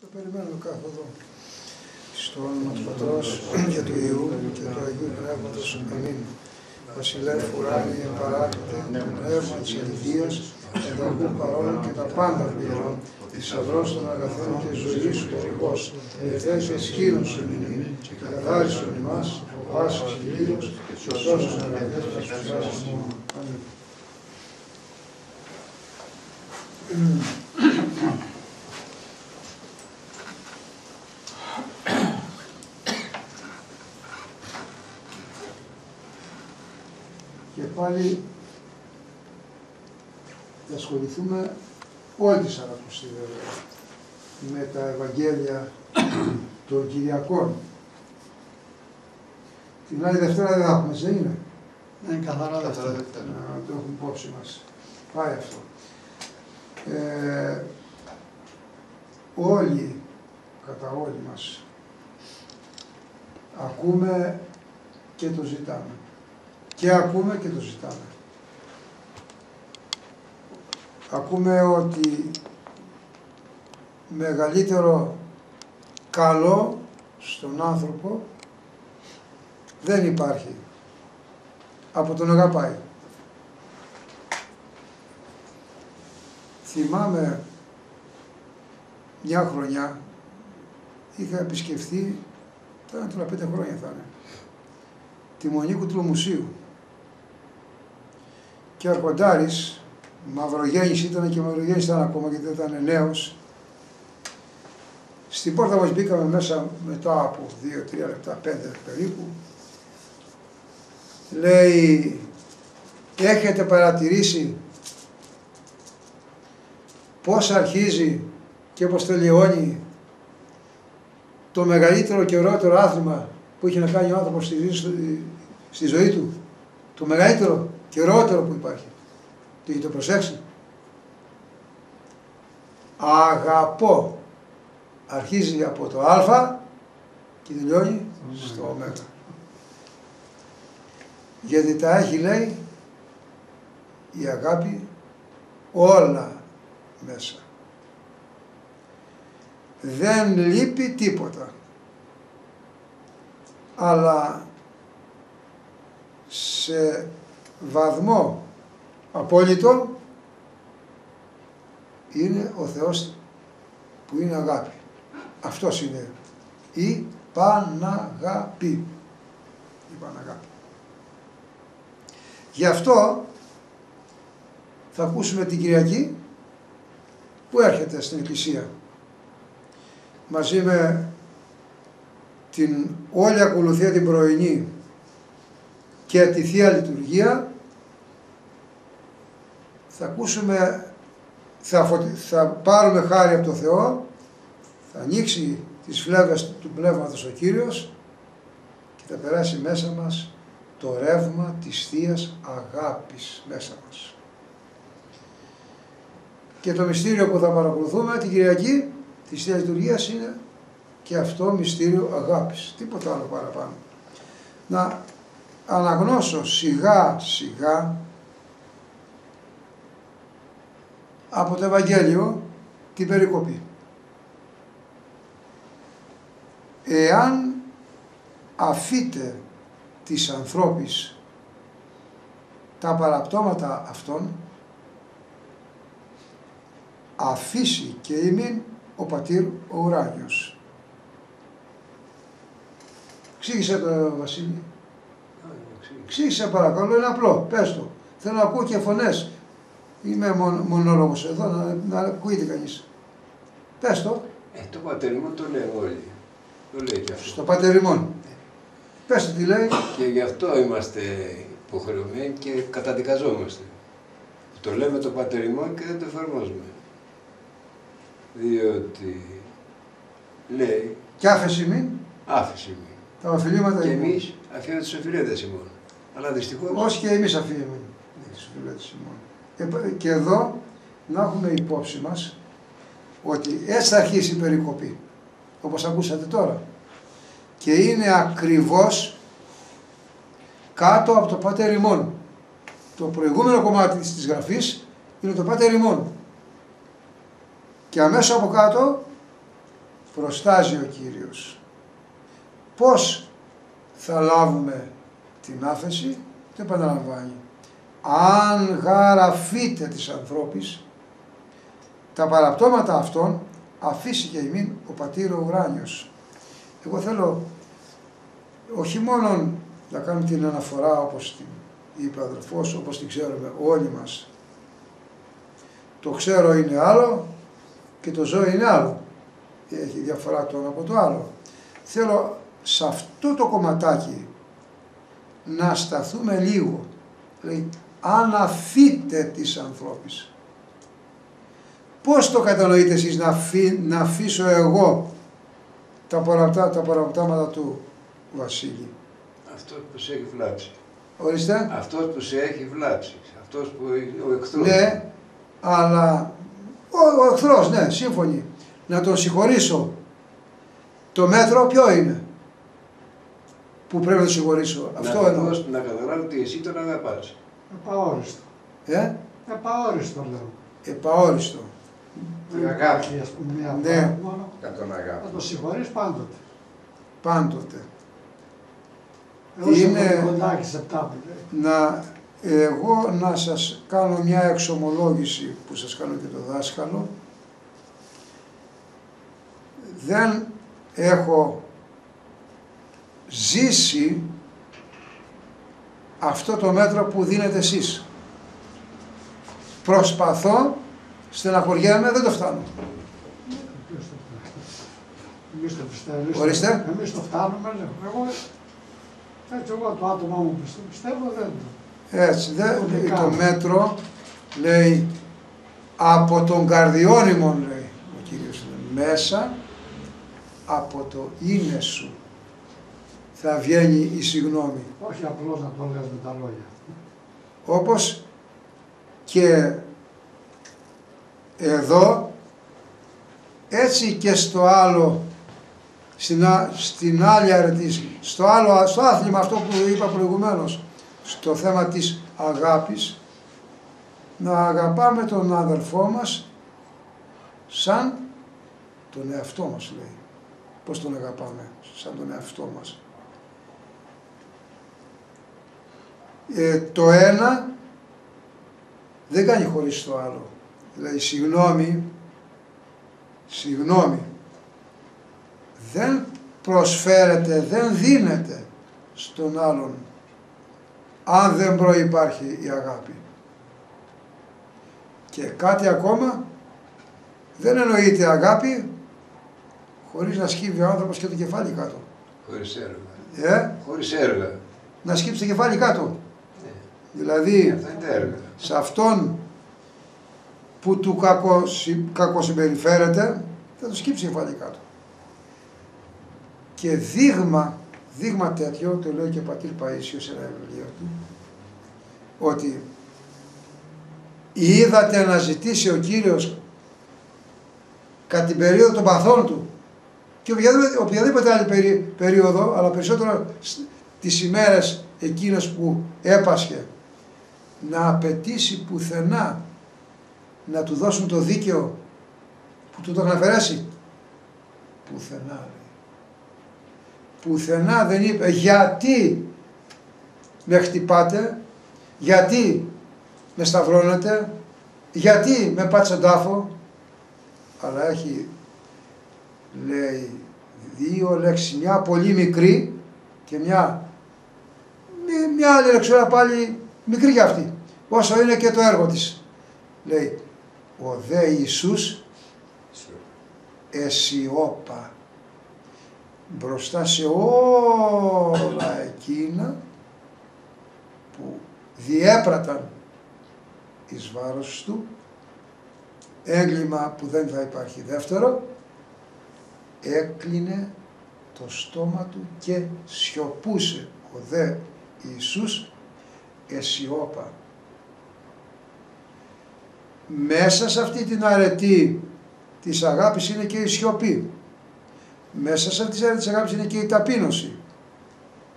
Το περιμένουμε καθοδό. Στο όνομα του Πατρός και του Υιού και του Αγίου Πνεύματος. Αμήν. Βασιλεύ ουράνιε παράκειται, το πνεύμα της αληθείας, ενταγού παρόλο και τα πάντα πληρών, θησαυρός των αγαθών και ζωής σου τελικός, ευθέσεις σκήνων σου μηνύν, και καθάρισον ημάς, ο πάσης ηλίος, και σώσον αγαθές μας ψυχάς μου. Αμήν. Και πάλι θα ασχοληθούμε όλη τη Σαρακοστή βέβαια με τα Ευαγγέλια των Κυριακών. Την άλλη Δευτέρα δεν θα έχουμε, δεν είναι; Είναι καθαρά Δευτέρα. Να το έχουμε υπόψη μας. Πάει αυτό. Ε, όλοι, κατά όλοι μας, ακούμε και το ζητάμε. Και ακούμε και το ζητάμε. Ακούμε ότι μεγαλύτερο καλό στον άνθρωπο δεν υπάρχει από τον αγαπάει. Θυμάμαι μια χρονιά είχα επισκεφθεί, τώρα τώρα πέντε χρόνια θα είναι, τη Μονίκου του Μουσείου. Και ο Αρχοντάρης, μαυρογέννης ήταν και μαυρογέννης ήταν ακόμα γιατί ήταν νέος, στην πόρτα μας μπήκαμε μέσα μετά από δύο-τρία λεπτά, πέντε περίπου. Λέει, έχετε παρατηρήσει πώς αρχίζει και πώς τελειώνει το μεγαλύτερο και ωραιότερο άθλημα που έχει να κάνει ο άνθρωπος στη, στη, στη ζωή του. Το μεγαλύτερο; Και ωραιότερο που υπάρχει. Το έχετε προσέξει. Αγαπώ. Αρχίζει από το α και τελειώνει στο ω. Γιατί τα έχει λέει η αγάπη όλα μέσα. Δεν λείπει τίποτα. Αλλά σε βαθμό απόλυτο είναι ο Θεός που είναι αγάπη. Αυτός είναι η Παναγάπη. Η Παναγάπη. Γι' αυτό θα ακούσουμε την Κυριακή που έρχεται στην Εκκλησία μαζί με την όλη ακολουθία την πρωινή και τη Θεία Λειτουργία θα ακούσουμε, θα, θα πάρουμε χάρη από το Θεό, θα ανοίξει τις φλέβες του Πνεύματος ο Κύριος και θα περάσει μέσα μας το ρεύμα της Θείας Αγάπης μέσα μας. Και το μυστήριο που θα παρακολουθούμε την Κυριακή της Θείας Λειτουργίας είναι και αυτό μυστήριο αγάπης. Τίποτα άλλο παραπάνω. Να αναγνώσω σιγά σιγά από το Ευαγγέλιο την περικοπή. Εάν αφείτε της ανθρώπης τα παραπτώματα αυτών, αφήσει και ημίν ο πατήρ ο ουράνιος. Ξήγησε το Βασίλη. Ξήγησε παρακαλώ, είναι απλό, πες το. Θέλω να ακούω και φωνές. Είμαι μον, μονόλογος εδώ, να, να ακούγεται κανείς. Πες το. Ε, το πατεριμόν το λέει όλοι. Το λέει και αυτό. Στο πατεριμόν. Πες το τι λέει. Και γι' αυτό είμαστε υποχρεωμένοι και καταδικαζόμαστε. Το λέμε το πατεριμόν και δεν το εφαρμόζουμε. Διότι λέει Και άφεση μην. άφηση μου. Τα οφειλήματα Και ημών. εμείς αφήνουμε τις οφειλέτες ημών. Αλλά δυστυχώς Ως και εμείς αφήνουμε τις οφειλέτες ημών. Ε, Και εδώ να έχουμε υπόψη μας ότι έτσι θα αρχίσει η περικοπή, όπως ακούσατε τώρα. Και είναι ακριβώς κάτω από το Πάτερ ημών. Το προηγούμενο κομμάτι της γραφής είναι το Πάτερ ημών. Και αμέσως από κάτω προστάζει ο Κύριος. Πώς θα λάβουμε την άφεση, το επαναλαμβάνει. Αν γαραφείτε της ανθρώπης, τα παραπτώματα αυτών αφήσει και ημίν ο πατήρ ο ουράνιος. Εγώ θέλω όχι μόνο να κάνουμε την αναφορά όπως την είπε ο αδελφός, όπως την ξέρουμε όλοι μας. Το ξέρω είναι άλλο και το ζω είναι άλλο. Έχει διαφορά το ένα από το άλλο. Θέλω σε αυτό το κομματάκι να σταθούμε λίγο. Λέει, αναφείτε της ανθρώπης. Πώς το κατανοείτε εσείς να, να αφήσω εγώ τα, παραπτά, τα παραπτάματα του Βασίλη; Αυτός που σε έχει βλάψει. Ορίστε. Αυτός που σε έχει βλάψει. Αυτός που ο εχθρός. Ναι, αλλά ο, ο εχθρός, ναι, σύμφωνοι. Να τον συγχωρήσω. Το μέτρο ποιο είναι που πρέπει να τον συγχωρήσω; Να Αυτό εννοώ. Να καταλάβω ότι εσύ τον αγαπάς. Επαόριστο. Ε, Επαόριστο λέω. επαόριστο. Δεν αγάπη. υπάρχει ας πούμε μια Ναι. φορά μόνο. Να τον Να αγάπη. το συγχωρείς πάντοτε. Πάντοτε. Εγώ σε Είναι- είναι... κοντάκι σε αυτά που λέει. να εγώ να σας κάνω μια εξομολόγηση που σας κάνω και το δάσκαλο. Δεν έχω ζήσει αυτό το μέτρο που δίνετε εσείς. Προσπαθώ, στεναχωριέμαι, δεν το φτάνω. Ποιος το φτάνει. Εμείς το πιστεύουμε. Ορίστε. Εμείς το φτάνουμε, λέω. Εγώ, έτσι εγώ το άτομο μου πιστεύω, πιστεύω δεν το. Έτσι, δεν, Κωδικά. το μέτρο λέει από τον καρδιόνυμον λέει ο Κύριος λέει, μέσα από το είναι σου θα βγαίνει η συγνώμη. Όχι απλώς να το λες με τα λόγια. Όπως και εδώ έτσι και στο άλλο στην, α- στην άλλη αρετή, στο άλλο στο άθλημα αυτό που είπα προηγουμένως στο θέμα της αγάπης να αγαπάμε τον αδελφό μας σαν τον εαυτό μας λέει πως τον αγαπάμε; Σαν τον εαυτό μας ε, το ένα δεν κάνει χωρίς το άλλο. Δηλαδή, συγγνώμη, συγγνώμη, δεν προσφέρεται, δεν δίνεται στον άλλον αν δεν προϋπάρχει η αγάπη. Και κάτι ακόμα, δεν εννοείται αγάπη χωρίς να σκύβει ο άνθρωπος και το κεφάλι κάτω. Χωρίς έργα. Ε, Χωρίς έργα. να σκύψει το κεφάλι κάτω. Ναι. Δηλαδή, Αυτά είναι τα έργα. σε αυτόν που του κακο, κακοσυμπεριφέρεται θα το σκύψει κεφάλι κάτω. Και δείγμα, δείγμα τέτοιο, το λέει και ο πατήρ Παΐσιος σε ένα βιβλίο του, ότι είδατε να ζητήσει ο Κύριος κατά την περίοδο των παθών του και οποιαδήποτε, οποιαδήποτε άλλη περί- περίοδο, αλλά περισσότερο σ- τις ημέρες εκείνες που έπασχε, να απαιτήσει πουθενά να του δώσουν το δίκαιο που του το έχουν αφαιρέσει. Πουθενά λέει. Πουθενά δεν είπε γιατί με χτυπάτε, γιατί με σταυρώνετε, γιατί με πάτε στον τάφο, αλλά έχει λέει δύο λέξεις, μια πολύ μικρή και μια, μη- μια άλλη λέξη πάλι μικρή για αυτή, όσο είναι και το έργο της. Λέει, ο δε Ιησούς εσιώπα μπροστά σε όλα εκείνα που διέπραταν εις βάρος του έγκλημα που δεν θα υπάρχει δεύτερο έκλεινε το στόμα του και σιωπούσε ο δε Ιησούς εσιώπα μέσα σε αυτή την αρετή της αγάπης είναι και η σιωπή. Μέσα σε αυτή την αρετή της αγάπης είναι και η ταπείνωση.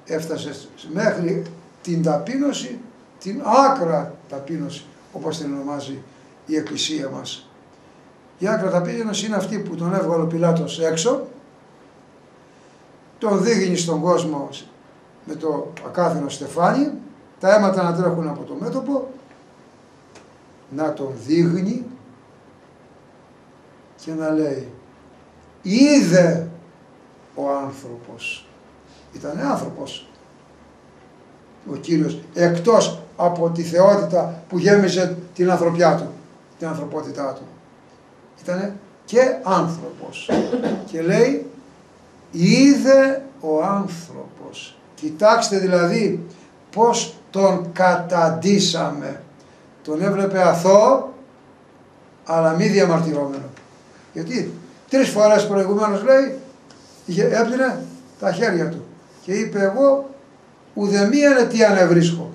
Έφτασε μέχρι την ταπείνωση, την άκρα ταπείνωση, όπως την ονομάζει η Εκκλησία μας. Η άκρα ταπείνωση είναι αυτή που τον έβγαλε ο Πιλάτος έξω, τον δείχνει στον κόσμο με το ακάθινο στεφάνι, τα αίματα να τρέχουν από το μέτωπο, να τον δείχνει και να λέει είδε ο άνθρωπος ήταν άνθρωπος. Ο Κύριος εκτός από τη θεότητα που γέμιζε την ανθρωπιά του την ανθρωπότητά του. Ήταν και άνθρωπος. Και λέει είδε ο άνθρωπος κοιτάξτε δηλαδή πως τον καταντήσαμε τον έβλεπε αθώο αλλά μη διαμαρτυρόμενο γιατί τρεις φορές προηγουμένως λέει έπλυνε τα χέρια του και είπε εγώ ουδεμίαν τι ανεβρίσκω.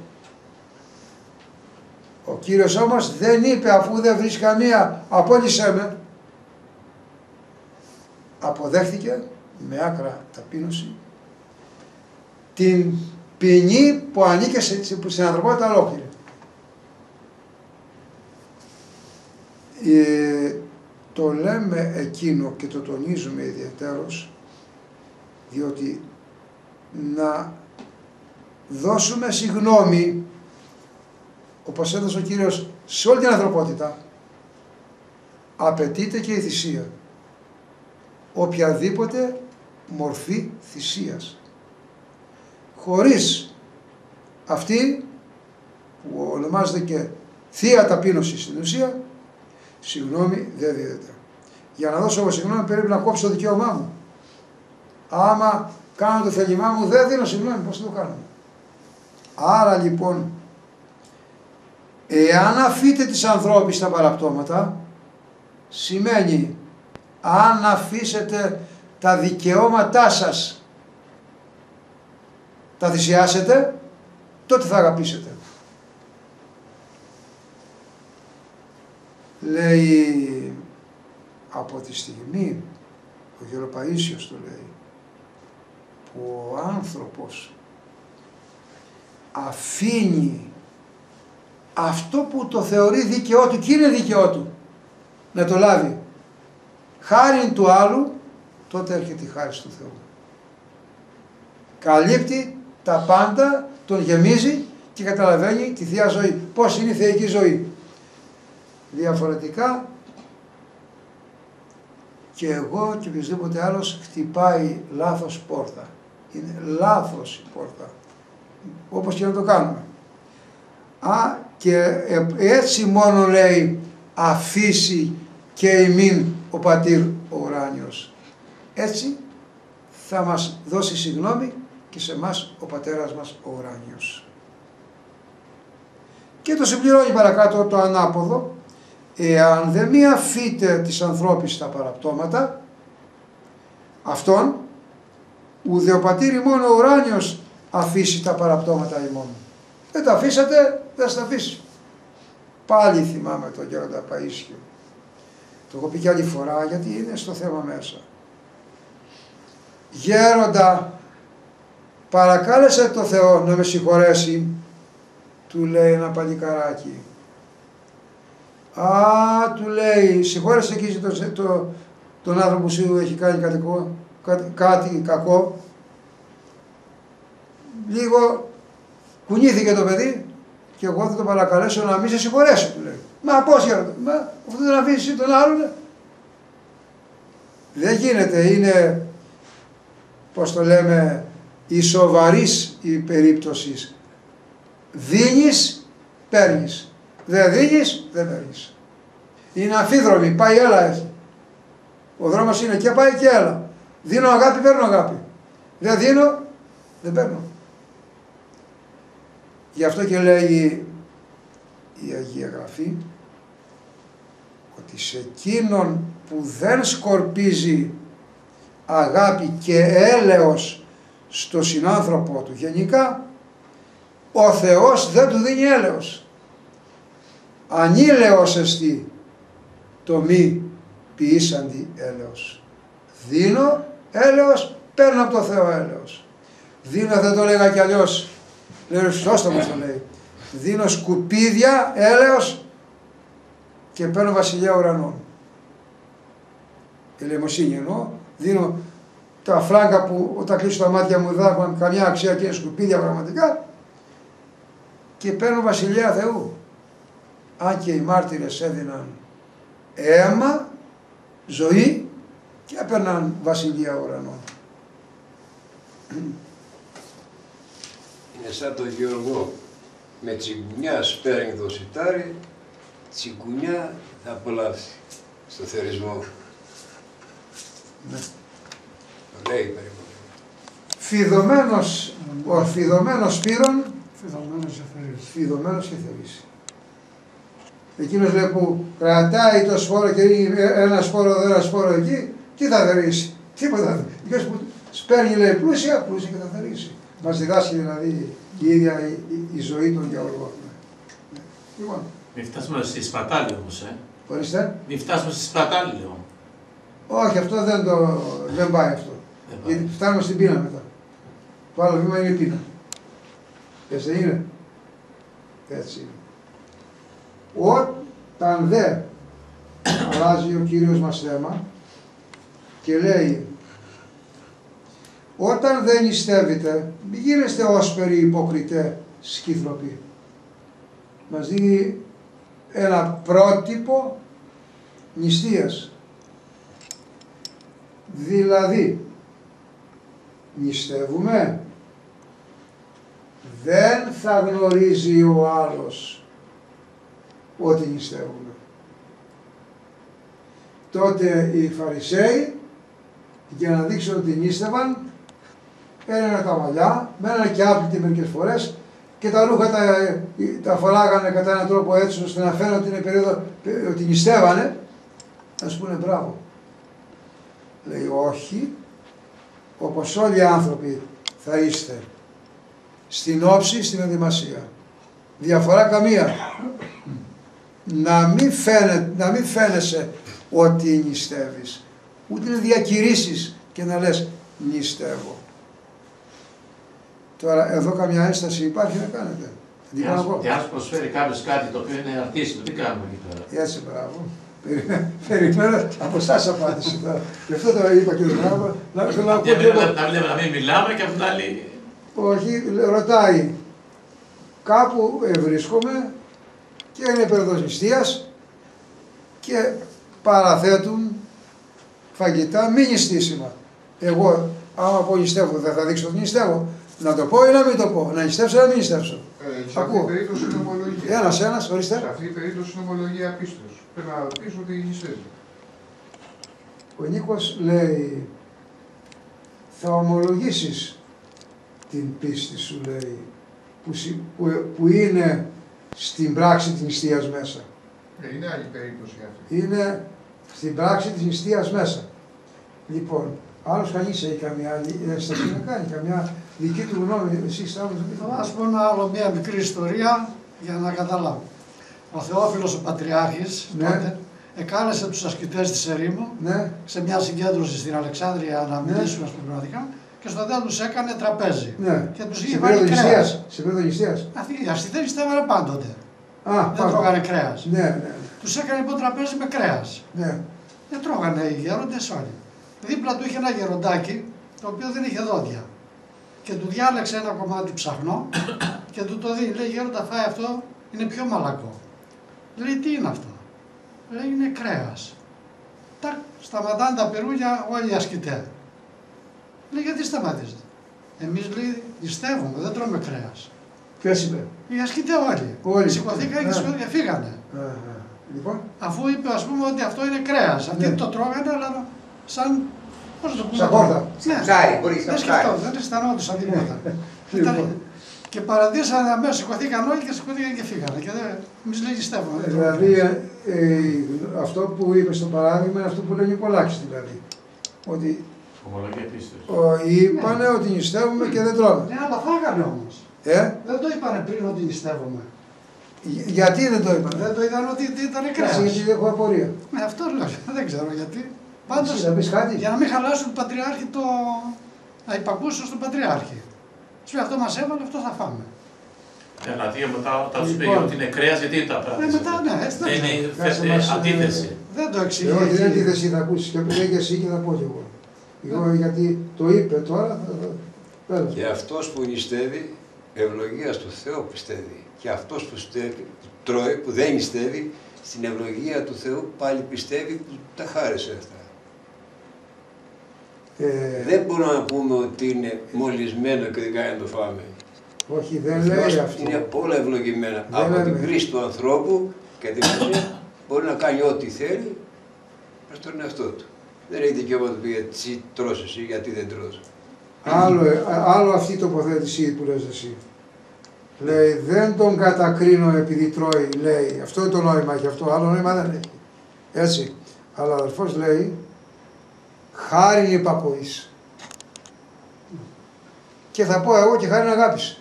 Ο Κύριος όμως δεν είπε αφού δεν βρεις καμία απόλυσέ με. Αποδέχτηκε με άκρα ταπείνωση την ποινή που ανήκε στην ανθρωπότητα ολόκληρη. Ε, το λέμε εκείνο και το τονίζουμε ιδιαίτερος διότι να δώσουμε συγνώμη όπως έδωσε ο Κύριος σε όλη την ανθρωπότητα απαιτείται και η θυσία οποιαδήποτε μορφή θυσίας χωρίς αυτή που ονομάζεται και θεία ταπείνωση στην ουσία συγγνώμη δεν δίδεται. Για να δώσω εγώ συγγνώμη πρέπει να κόψω το δικαίωμά μου. Άμα κάνω το θέλημά μου δεν δίνω συγγνώμη πώς το κάνω. Άρα λοιπόν εάν αφείτε τις ανθρώπεις στα παραπτώματα σημαίνει αν αφήσετε τα δικαιώματά σας τα θυσιάσετε τότε θα αγαπήσετε. Λέει από τη στιγμή ο Γεροπαΐσιος το λέει που ο άνθρωπος αφήνει αυτό που το θεωρεί δίκαιό του και είναι δίκαιό του να το λάβει. Χάρη του άλλου τότε έρχεται η χάρη του Θεού καλύπτει τα πάντα τον γεμίζει και καταλαβαίνει τη Θεία Ζωή πως είναι η θεϊκή ζωή διαφορετικά και εγώ και οποιοδήποτε άλλος χτυπάει λάθος πόρτα είναι λάθος η πόρτα. Όπως και να το κάνουμε. Α, και ε, έτσι μόνο λέει αφήσει και ημίν ο πατήρ ο ουράνιος. Έτσι θα μας δώσει συγνώμη και σε μας ο πατέρας μας ο ουράνιος. Και το συμπληρώνει παρακάτω το ανάποδο, εάν δεν μη αφείτε τις ανθρώπεις στα παραπτώματα, αυτόν Ουδε ο πατήρι μόνο ο ουράνιος αφήσει τα παραπτώματα ημών. Δεν τα αφήσατε, δεν θα τα αφήσει. Πάλι θυμάμαι τον Γέροντα Παΐσιο. Το έχω πει και άλλη φορά γιατί είναι στο θέμα μέσα. Γέροντα, παρακάλεσε το Θεό να με συγχωρέσει, του λέει ένα παλικαράκι. Α, του λέει, συγχώρεσε εκεί το, το, τον άνθρωπο που σου έχει κάνει κατοικό κάτι, κακό, λίγο κουνήθηκε το παιδί και εγώ θα το παρακαλέσω να μην σε συγχωρέσει, του λέει. Μα πώς για μα αυτό δεν αφήσει τον άλλον. Δεν γίνεται, είναι, πώς το λέμε, η σοβαρής η περίπτωσης. Δίνεις, παίρνεις. Δεν δίνεις, δεν παίρνεις. Είναι αφίδρομη, πάει έλα έτσι. Ο δρόμος είναι και πάει και έλα. Δίνω αγάπη, παίρνω αγάπη. Δεν δίνω, δεν παίρνω. Γι' αυτό και λέει η Αγία Γραφή ότι σε εκείνον που δεν σκορπίζει αγάπη και έλεος στο συνάνθρωπό του γενικά ο Θεός δεν του δίνει έλεος. Ανήλεος εστί το μη ποιήσαντι έλεος. Δίνω έλεος, παίρνω από το Θεό έλεος. Δίνω, δεν το λέγα κι αλλιώς, λέω σωστό μας το λέει. Δίνω σκουπίδια έλεος και παίρνω βασιλιά ουρανών. ελεημοσύνη εννοώ, δίνω τα φράγκα που όταν κλείσω τα μάτια μου δεν έχουν καμιά αξία και είναι σκουπίδια πραγματικά και παίρνω βασιλεία Θεού. Αν και οι μάρτυρες έδιναν αίμα, ζωή και έπαιρναν βασιλεία ουρανών. Είναι σαν τον Γιώργο. Με τσιγκουνιά σπέρνει το σιτάρι, τσιγκουνιά θα απολαύσει στο θερισμό. Ναι. Το λέει περίπου. Φιδωμένος, ο φιδωμένος πύρον, Φιδωμένος σε θερής. φιδωμένος και θερήσει. Εκείνος λέει που κρατάει το σπόρο και ρίχνει ένα σπόρο εδώ, ένα σπόρο εκεί, τι θα θερήσει. Τίποτα. Εκείνος που σπέρνει λέει πλούσια, πλούσια και θα θερήσει. Μας διδάσκει δηλαδή η ίδια η, η- η ζωή των Γεωργών. Ναι. Λοιπόν, Μην φτάσουμε στη σπατάλη όμως, ε. ορίστε. Μην φτάσουμε στη σπατάλη, λέω. Όχι, αυτό δεν, το, δεν πάει αυτό. Δεν πάει. Γιατί φτάνουμε στην πείνα μετά. Το άλλο βήμα είναι η πείνα. Έτσι δεν είναι; Έτσι είναι. Όταν δε αλλάζει ο Κύριος μας θέμα και λέει όταν δεν νηστεύετε μην γίνεστε όσπεροι υποκριτέ σκύθρωποι. Μας δίνει ένα πρότυπο νηστείας. Δηλαδή, νηστεύουμε, δεν θα γνωρίζει ο άλλος ότι νηστεύουμε. Τότε οι Φαρισαίοι για να δείξουν ότι νήστευαν έραναν τα μαλλιά, μένανε και άπλητοι μερικές φορές και τα ρούχα τα, τα φοράγανε κατά έναν τρόπο έτσι ώστε να φαίνονται ότι είναι περίοδο ότι νηστεύανε να σου πούνε μπράβο. Λέει όχι, όπως όλοι οι άνθρωποι θα είστε στην όψη, στην ενδυμασία. Διαφορά καμία. Να μην, φαίνε, να μην φαίνεσαι ότι νηστεύεις. Ούτε να διακηρύσεις και να λες νηστεύω. Τώρα εδώ καμιά ένσταση υπάρχει να κάνετε. Τι κάνω εγώ. Και αν προσφέρει κάποιος κάτι το οποίο είναι αρτήσιμο, τι κάνουμε εκεί πέρα. Έτσι, μπράβο. Περι- Περιμένω από εσάς απάντηση τώρα. Γι' αυτό το είπα και τον μπράβο. Να θέλω να πω Για και μένα εγώ. να βλέπουμε να μην μιλάμε και από την άλλη. Όχι, ρωτάει. Κάπου βρίσκομαι και είναι περίοδος νηστείας και παραθέτουν φαγητά μη νηστήσιμα. Εγώ, άμα πω νηστεύω, δεν θα δείξω ότι νηστεύω. Να το πω ή να μην το πω. Να νηστεύσω ή να μην νηστεύσω. Ε, σε αυτή Ακούω. την περίπτωση είναι ομολογία. Ένας, ένας, Σε ορίστε. αυτή την περίπτωση είναι ομολογία πίστος. Πρέπει να πεις ότι νηστεύει. Ο Νίκος λέει, θα ομολογήσεις την πίστη σου, λέει, που, συ- που, που είναι στην πράξη της νηστείας μέσα. Ε, είναι άλλη περίπτωση αυτή. Είναι στην πράξη της νηστείας μέσα. Λοιπόν, άλλος κανείς έχει καμιά άλλη ένσταση να κάνει, καμιά δική του γνώμη, εσείς άλλος δεν Θα σας πω ένα άλλο, μια μικρή ιστορία για να καταλάβω. Ο Θεόφιλος ο Πατριάρχης Ναι. τότε εκάλεσε τους ασκητές της ερήμου Ναι, σε μια συγκέντρωση στην Αλεξάνδρεια να μιλήσουν ναι. πνευματικά και στο τέλος τους έκανε τραπέζι. ναι. Και τους Σε είχε περίοδο βάλει κρέας. νηστείας. Σε περίοδο νηστείας. Αυτοί οι ασκητές νηστεύανε πάντοτε. Α, Δεν πάμε. τρώγανε κρέας. Ναι, ναι, Τους έκανε λοιπόν τραπέζι με κρέας. ναι. Δεν τρώγανε οι γέροντες όλοι. Δίπλα του είχε ένα γεροντάκι το οποίο δεν είχε δόντια. Και του διάλεξε ένα κομμάτι ψαχνό και του το δίνει. Λέει γέροντα φάει αυτό, είναι πιο μαλακό. Λέει τι είναι αυτό; Λέει είναι κρέας. Τα σταματάνε τα πυρούλια όλοι οι ασκητές. Λέει γιατί σταματήσετε; Εμείς λέει νηστεύουμε, δεν τρώμε κρέας. Ποιος είπε; Οι ασκητές όλοι. Όλοι. Σηκωθήκαν και Ναι. σηκωθήκαν και φύγανε. Α, α. Λοιπόν, Αφού είπε ας πούμε ότι αυτό είναι κρέας. Αυτοί Ναι. το τρώγανε αλλά σαν... Πώς να το πούμε; Σαν χόρτα. Ναι. Ψάρι, μπορεί Δεν να σκεφτόταν, ψάρι. δεν αισθανόντουσαν τίποτα. Λοιπόν. Ήταν- Και παρατήρησαν αμέσως, σηκωθήκαν όλοι και σηκωθήκαν και φύγανε. Και δεν, εμείς λέει νηστεύουμε. δεν τρώμε. Δηλαδή, ε, ε, αυτό που είπε στο παράδειγμα είναι αυτό που λέει ο Νικολάκης δηλαδή. Ότι Ομολογία πίστος. ο, είπανε ότι νηστεύουμε και δεν τρώμε. Ναι, αλλά φάγανε όμως. Ε, Δεν το είπανε πριν ότι νηστεύουμε. γ- γιατί δεν το είπανε; Δεν το είδαν ότι ήταν Κάτσε, κρέας. γιατί έχω απορία. Ναι, αυτό λέω, δεν ξέρω γιατί. Εσύ Πάντως, θα πεις κάτι. για να μην χαλάσουν τον Πατριάρχη το... να υπακούσουν στον Πατριάρχη. Σου λέει αυτό μας έβαλε, αυτό θα φάμε. Δηλαδή μετά όταν του Λοιπόν. πήγε ότι είναι κρέας, γιατί τα Ναι, πράττει. μετά, ναι, έτσι δεν Είναι Κάτσε φε- μας, ε, αντίθεση. Δεν το εξηγεί. Ε, όχι, δεν είναι εκεί. αντίθεση, θα ακούσεις και λέει και εσύ και θα πω κι εγώ. Εγώ γιατί το είπε τώρα, θα θα- πέρα. Και αυτός που νηστεύει, ευλογία του Θεού πιστεύει. Και αυτός που στεύει, τρώει, που δεν νηστεύει, στην ευλογία του Θεού πάλι πιστεύει που τα χάρισε αυτά. Ε, Δεν μπορούμε να πούμε ότι είναι μολυσμένο και δεν κάνει να το φάμε. όχι, Ο δεν Θεός λέει αυτό. είναι όλα ευλογημένα. Δεν Από την λέμε. κρίση του ανθρώπου και την οποία μπορεί να κάνει ό,τι θέλει προς τον εαυτό του. Δεν έχει δικαίωμα να του πει γιατί τρως εσύ, γιατί δεν τρως. Άλλο, ε, άλλο αυτή η τοποθέτηση που λες εσύ. Λέει, δεν τον κατακρίνω επειδή τρώει, λέει. Αυτό είναι το νόημα έχει αυτό, άλλο νόημα δεν έχει. Έτσι. Αλλά ο αδερφός λέει, χάρη υπακοής. Και θα πω εγώ και χάρη αγάπης.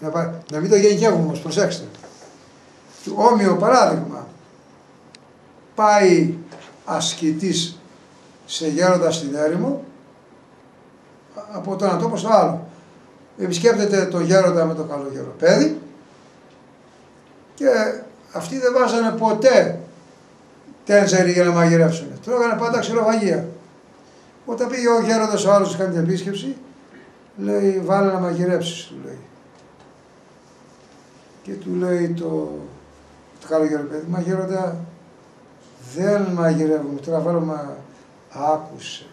Να, πα- να μην το γενικεύουμε όμως, προσέξτε. Όμοιο παράδειγμα. Πάει ασκητής σε γέροντα στην έρημο από το ένα τόπο στο άλλο. Επισκέπτεται το γέροντα με το καλό γεροπέδι και αυτοί δεν βάζανε ποτέ τέντζερι για να μαγειρεύσουν. Τρώγανε πάντα ξυλοφαγία. Όταν πήγε ο γέροντας ο άλλος κάνει την επίσκεψη, λέει βάλε να μαγειρέψεις, του λέει. Και του λέει το, το καλό γεροπέδι, μα γέροντα δεν μαγειρεύουμε, τώρα βάλουμε άκουσε.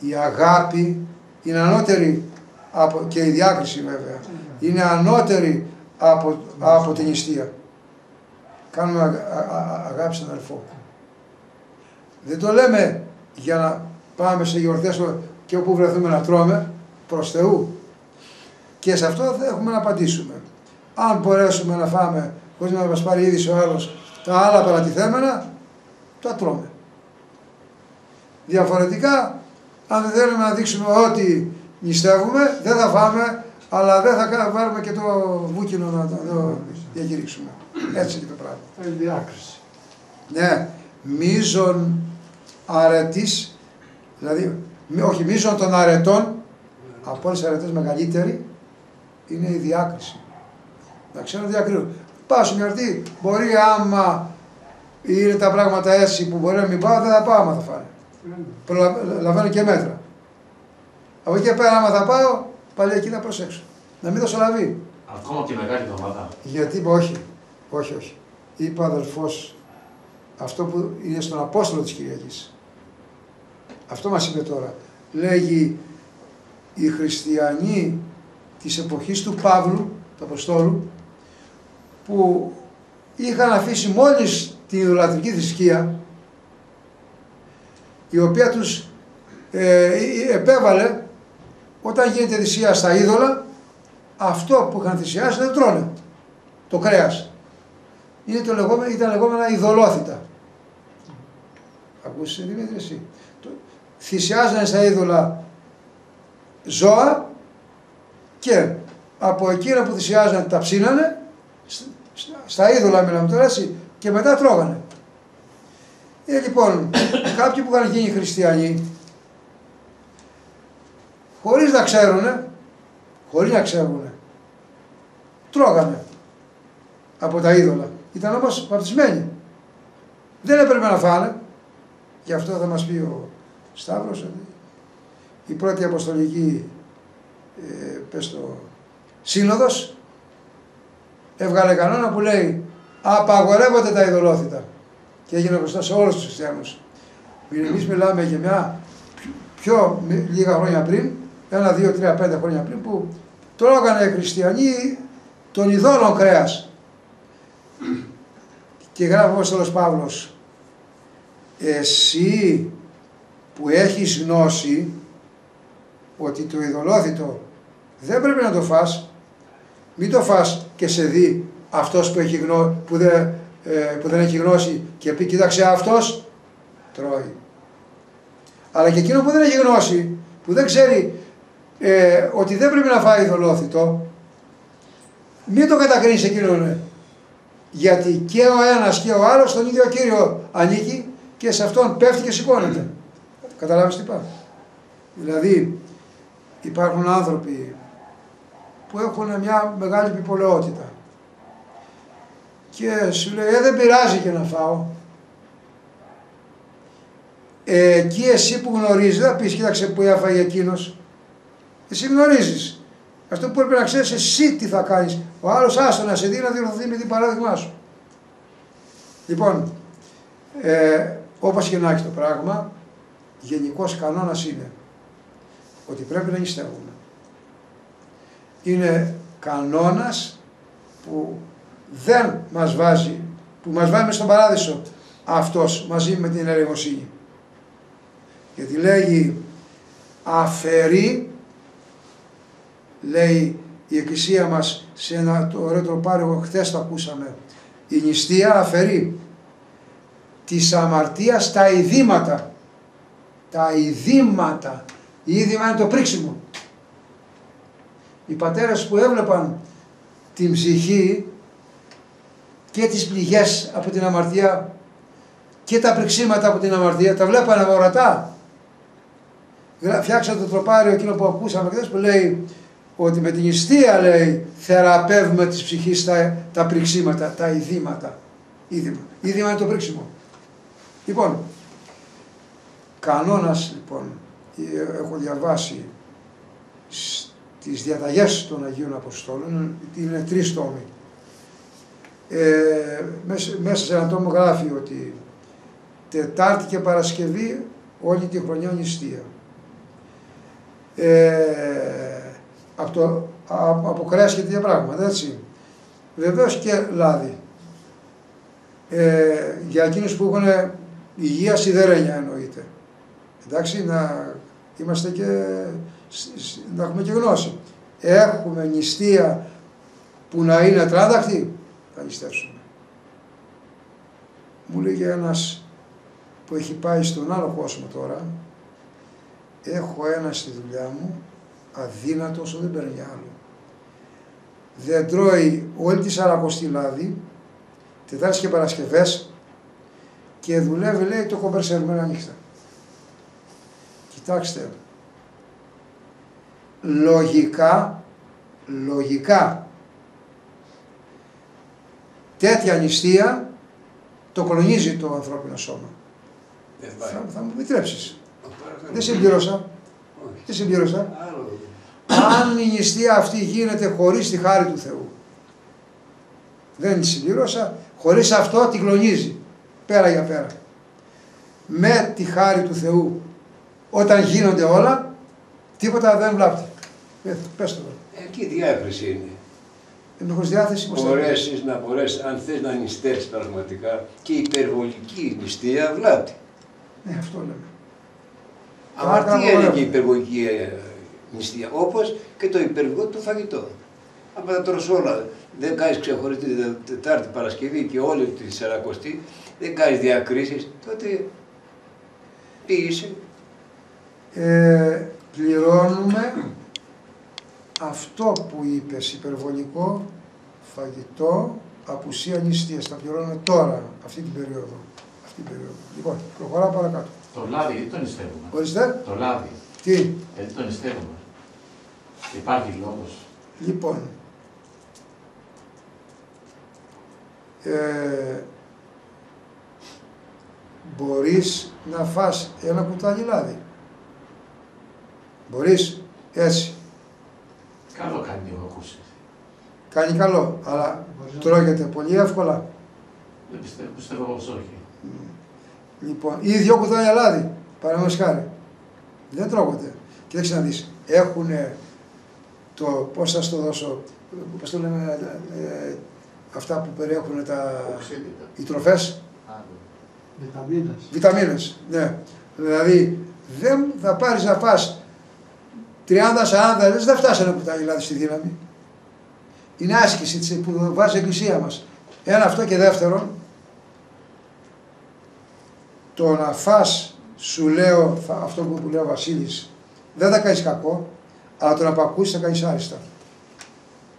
Η αγάπη είναι ανώτερη από, και η διάκριση βέβαια, είναι ανώτερη από, από την νηστεία. Κάνουμε αγα- α- α- αγάπη στον αδελφό. Δεν το λέμε για να πάμε σε γιορτές και όπου βρεθούμε να τρώμε, προς Θεού. Και σε αυτό θα έχουμε να απαντήσουμε. Αν μπορέσουμε να φάμε χωρίς να μας πάρει είδηση ο άλλος τα άλλα παρατηθέμενα, τα τρώμε. Διαφορετικά, αν δεν θέλουμε να δείξουμε ότι νηστεύουμε, δεν θα φάμε, αλλά δεν θα κα- βάλουμε και το βούκινο να το, το διακηρύξουμε. Έτσι είναι το πράγμα. Είναι διάκριση. Ναι, μίζων αρετής, δηλαδή, μη- όχι μίζων των αρετών, από όλες τις αρετές μεγαλύτερη, είναι η διάκριση. Να ξέρω να διακρίνω. Πάω σε μια αρτή, μπορεί άμα είναι τα πράγματα έτσι που μπορεί να μην πάω, δεν θα πάω άμα θα φάνε. Προλαβαίνω και μέτρα. Από εκεί και πέρα άμα θα πάω, πάλι εκεί να προσέξω. Να μην δώσω λαβή. Ακόμα και μεγάλη εβδομάδα. Γιατί είπα όχι, όχι, όχι. Είπε ο αδελφός αυτό που είναι στον Απόστολο της Κυριακής. Αυτό μας είπε τώρα. Λέγει οι χριστιανοί της εποχής του Παύλου, του Αποστόλου, που είχαν αφήσει μόλις την ιδωλατρική θρησκεία, η οποία τους ε, επέβαλε όταν γίνεται θυσία στα είδωλα, αυτό που είχαν θυσιάσει δεν τρώνε. Το κρέας. Είναι το λεγόμενο, ήταν λεγόμενα ειδωλόθητα. Ακούσεις Δημήτρη εσύ. Το, θυσιάζανε στα είδωλα ζώα και από εκείνα που θυσιάζανε τα ψήνανε, σ- σ- στα είδωλα μιλάμε τώρα έτσι, και μετά τρώγανε. Ε, λοιπόν, κάποιοι που είχαν γίνει χριστιανοί, χωρίς να ξέρουνε, χωρίς να ξέρουνε, τρώγανε από τα είδωλα. Ήταν όμως βαπτισμένοι. Δεν έπρεπε να φάνε. Γι' αυτό θα μας πει ο Σταύρος ότι η πρώτη αποστολική ε, πες το, σύνοδος έβγαλε κανόνα που λέει απαγορεύονται τα ειδωλόθητα και έγινε γνωστό σε όλους τους χριστιανούς. Εμείς μιλάμε για μια πιο, πιο μη- λίγα χρόνια πριν, ένα, δύο, τρία, πέντε χρόνια πριν που τρώγανε οι χριστιανοί των ειδόλων κρέας. Και γράφει ο Απόστολος Παύλος, εσύ που έχεις γνώση ότι το ειδωλόθητο δεν πρέπει να το φας, μην το φας και σε δει αυτός που, έχει γνώ, που, δεν, ε, που δεν έχει γνώση και πει κοίταξε αυτός, τρώει. Αλλά και εκείνο που δεν έχει γνώση, που δεν ξέρει ε, ότι δεν πρέπει να φάει ειδωλόθητο, μην το κατακρίνεις εκείνον. Ε. Γιατί και ο ένας και ο άλλος στον ίδιο Κύριο ανήκει και σε αυτόν πέφτει και σηκώνεται. Καταλάβεις τι είπα. Δηλαδή υπάρχουν άνθρωποι που έχουν μια μεγάλη επιπολαιότητα και σου λέει ε, δεν πειράζει και να φάω Ε, εκεί εσύ που γνωρίζεις, δεν θα πεις κοίταξε που έφαγε εκείνος. Εσύ γνωρίζεις. Αυτό που πρέπει να ξέρεις εσύ τι θα κάνεις. Ο άλλος άστο να σε δει να διορθωθεί με την παράδειγμά σου. Λοιπόν, ε, όπως και να έχει το πράγμα, γενικός κανόνας είναι ότι πρέπει να νηστεύουμε. Είναι κανόνας που δεν μας βάζει, που μας βάζει μες στον παράδεισο αυτός μαζί με την ελεημοσύνη. Γιατί λέγει αφαιρεί, λέει η εκκλησία μας σε ένα το ωραίο τροπάριο, χθες το ακούσαμε, η νηστεία αφαιρεί της αμαρτίας τα ειδήματα. Τα ειδήματα. Η είδημα είναι το πρίξιμο. Οι πατέρες που έβλεπαν την ψυχή και τις πληγές από την αμαρτία και τα πριξίματα από την αμαρτία, τα βλέπανε με ορατά. Φτιάξα το τροπάριο εκείνο που ακούσαμε χθες που λέει ότι με την νηστεία λέει θεραπεύουμε της ψυχής τα, τα πριξίματα, τα ειδήματα. Είδημα. Είδημα είναι το πρίξιμο. Λοιπόν, κανόνας λοιπόν, ε, έχω διαβάσει στις διαταγές των Αγίων Αποστόλων, είναι τρεις τόμοι. Ε, μέσα, σε ένα τόμο γράφει ότι Τετάρτη και Παρασκευή όλη τη χρονιά νηστεία. Ε, από, το, από κρέας και τέτοια πράγματα, έτσι. Βεβαίως και λάδι. Ε, για εκείνους που έχουν υγεία σιδερένια εννοείται. Εντάξει, να είμαστε και, να έχουμε και γνώση. Έχουμε νηστεία που να είναι ατράνταχτη, θα νηστεύσουμε. Μου λέγει ένας που έχει πάει στον άλλο κόσμο τώρα, έχω ένα στη δουλειά μου, αδύνατο όσο δεν παίρνει άλλο. Δεν τρώει όλη τη Σαρακοστή λάδι, Τετάρτες και Παρασκευές και δουλεύει λέει το κομπερσερμένα νύχτα. Κοιτάξτε, λογικά, λογικά, τέτοια νηστεία το κλονίζει το ανθρώπινο σώμα. Θα, θα μου επιτρέψεις. Δεν συμπλήρωσα. Δεν συμπλήρωσα. Αν η νηστεία αυτή γίνεται χωρίς τη χάρη του Θεού. Δεν συμπλήρωσα. Χωρίς αυτό τη κλονίζει. Πέρα για πέρα. Με τη χάρη του Θεού όταν γίνονται όλα, τίποτα δεν βλάπτει. Ε, πες το. Εκεί η διάκριση είναι; Ενώ διάθεση πως Μπορέσεις να μπορέσεις, αν θες να νηστεύεις πραγματικά και η υπερβολική νηστεία βλάπτει. Ναι, αυτό λέμε. Αμαρτία είναι και η υπερβολική ε, νηστεία, όπως και το υπερβολικό του φαγητό. Αν τα τρως όλα, δεν κάνεις ξεχωριστή Τετάρτη Παρασκευή και όλη τη Σαρακοστή, δεν κάνεις διακρίσεις, τότε πήγησε. Ε, πληρώνουμε αυτό που είπες, υπερβολικό φαγητό, απουσία νηστείας. Τα πληρώνουμε τώρα, αυτή την περίοδο. Αυτή την περίοδο. Λοιπόν, προχωράω παρακάτω. Το λάδι, δεν τον νηστεύουμε. Ορίστε. Το λάδι, Τι; δεν τον νηστεύουμε. Υπάρχει λόγος. Λοιπόν, ε, μπορείς να φας ένα κουτάλι λάδι. Μπορείς, έτσι. Καλό κάνει έχω ακούσεις. Κάνει καλό, αλλά τρώγεται πολύ εύκολα. Δεν πιστεύω, πιστεύω πως όχι. Λοιπόν, ή δυο κουτάλια λάδι, παραδείγματος χάρη. Δεν τρώγονται. Κοίταξε να δεις, έχουν το, πώς θα στο δώσω, πώς το λέμε, ε, αυτά που περιέχουν τα, Οξύτητα. οι τροφές, Βιταμίνες. βιταμίνες. Ναι. Δηλαδή, δεν θα πάρεις να φας 30-40, δεν θα φτάσει ένα κουτάλι λάδι στη δύναμη. Είναι άσκηση της- που βάζει η Εκκλησία μας. Ένα αυτό και δεύτερον, το να φας, σου λέω θα- αυτό που, που λέει ο Βασίλης, δεν θα κάνεις κακό, αλλά το να πακούσεις θα κάνεις άριστα.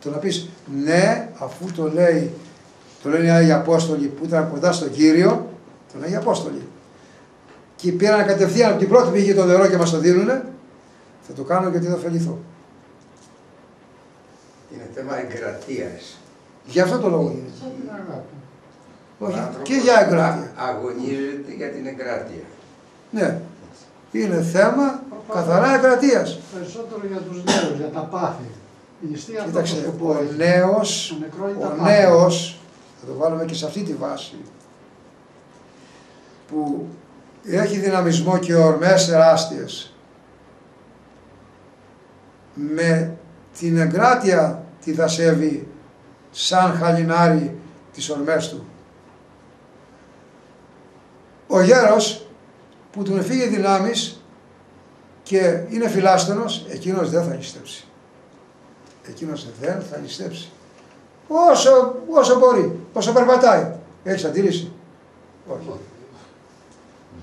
Το να πεις ναι, αφού το λέει, το λένε οι Άγιοι Απόστολοι που ήταν κοντά στον Κύριο, το λένε οι Απόστολοι. Και πήραν κατευθείαν από την πρώτη πηγή το νερό και μας το δίνουνε, θα το κάνω γιατί θα ωφεληθώ. Είναι θέμα εγκρατείας. Γι' αυτό το λόγο είναι. Σαν την αγάπη. Ο Όχι, άνθρωπος και για εγκράτεια. α- Αγωνίζεται για την εγκράτεια. Ναι. Είναι θέμα καθαρά εκρατείας. Περισσότερο για τους νέους, για τα πάθη. Η νηστεία αυτό το Κοίταξε, σκοπό ο έχει. νέος, Το νεκρό είναι τα ο πάθη. νέος, θα το βάλουμε και σε αυτή τη βάση, που έχει δυναμισμό και ορμές τεράστιες, με την εγκράτεια τη δασεύει σαν χαλινάρι τις ορμές του. Ο γέρος που του φύγει δυνάμεις και είναι φιλάστενος, εκείνος δεν θα νηστέψει. Εκείνος δεν θα νηστέψει. Όσο, όσο μπορεί, όσο περπατάει. Έχεις αντίρρηση. Όχι.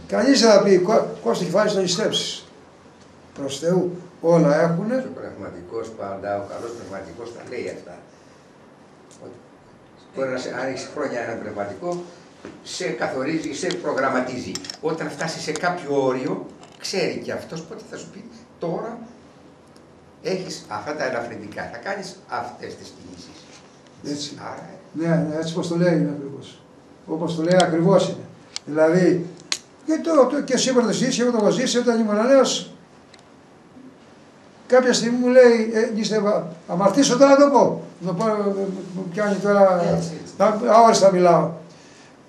Κανείς δεν θα πει, «Κώ- Κώστα κεφάλι να νηστέψεις. Προς Θεού όλα έχουνε. Ο πραγματικός πάντα, ο καλός πνευματικός τα λέει αυτά. Ότι Μπορεί να σε, αν έχεις χρόνια ένα πνευματικό, σε καθορίζει, σε προγραμματίζει. Όταν φτάσει σε κάποιο όριο, ξέρει και αυτός πότε θα σου πει τώρα έχεις αυτά τα ελαφρυντικά, θα κάνεις αυτές τις κινήσεις. Έτσι. Άρα Ναι, ναι, έτσι πως το λέει είναι ακριβώς. Όπως το λέει ακριβώς είναι. Δηλαδή, και, το, το, και σήμερα το ζήσει, εγώ το έχω ζήσει, όταν ήμουν νέος, κάποια στιγμή μου λέει, ε, νηστεύα, αμαρτήσω τώρα να το πω. Να το πω, ε, μου πιάνει τώρα, Έτσι, έτσι. να- αόριστα μιλάω.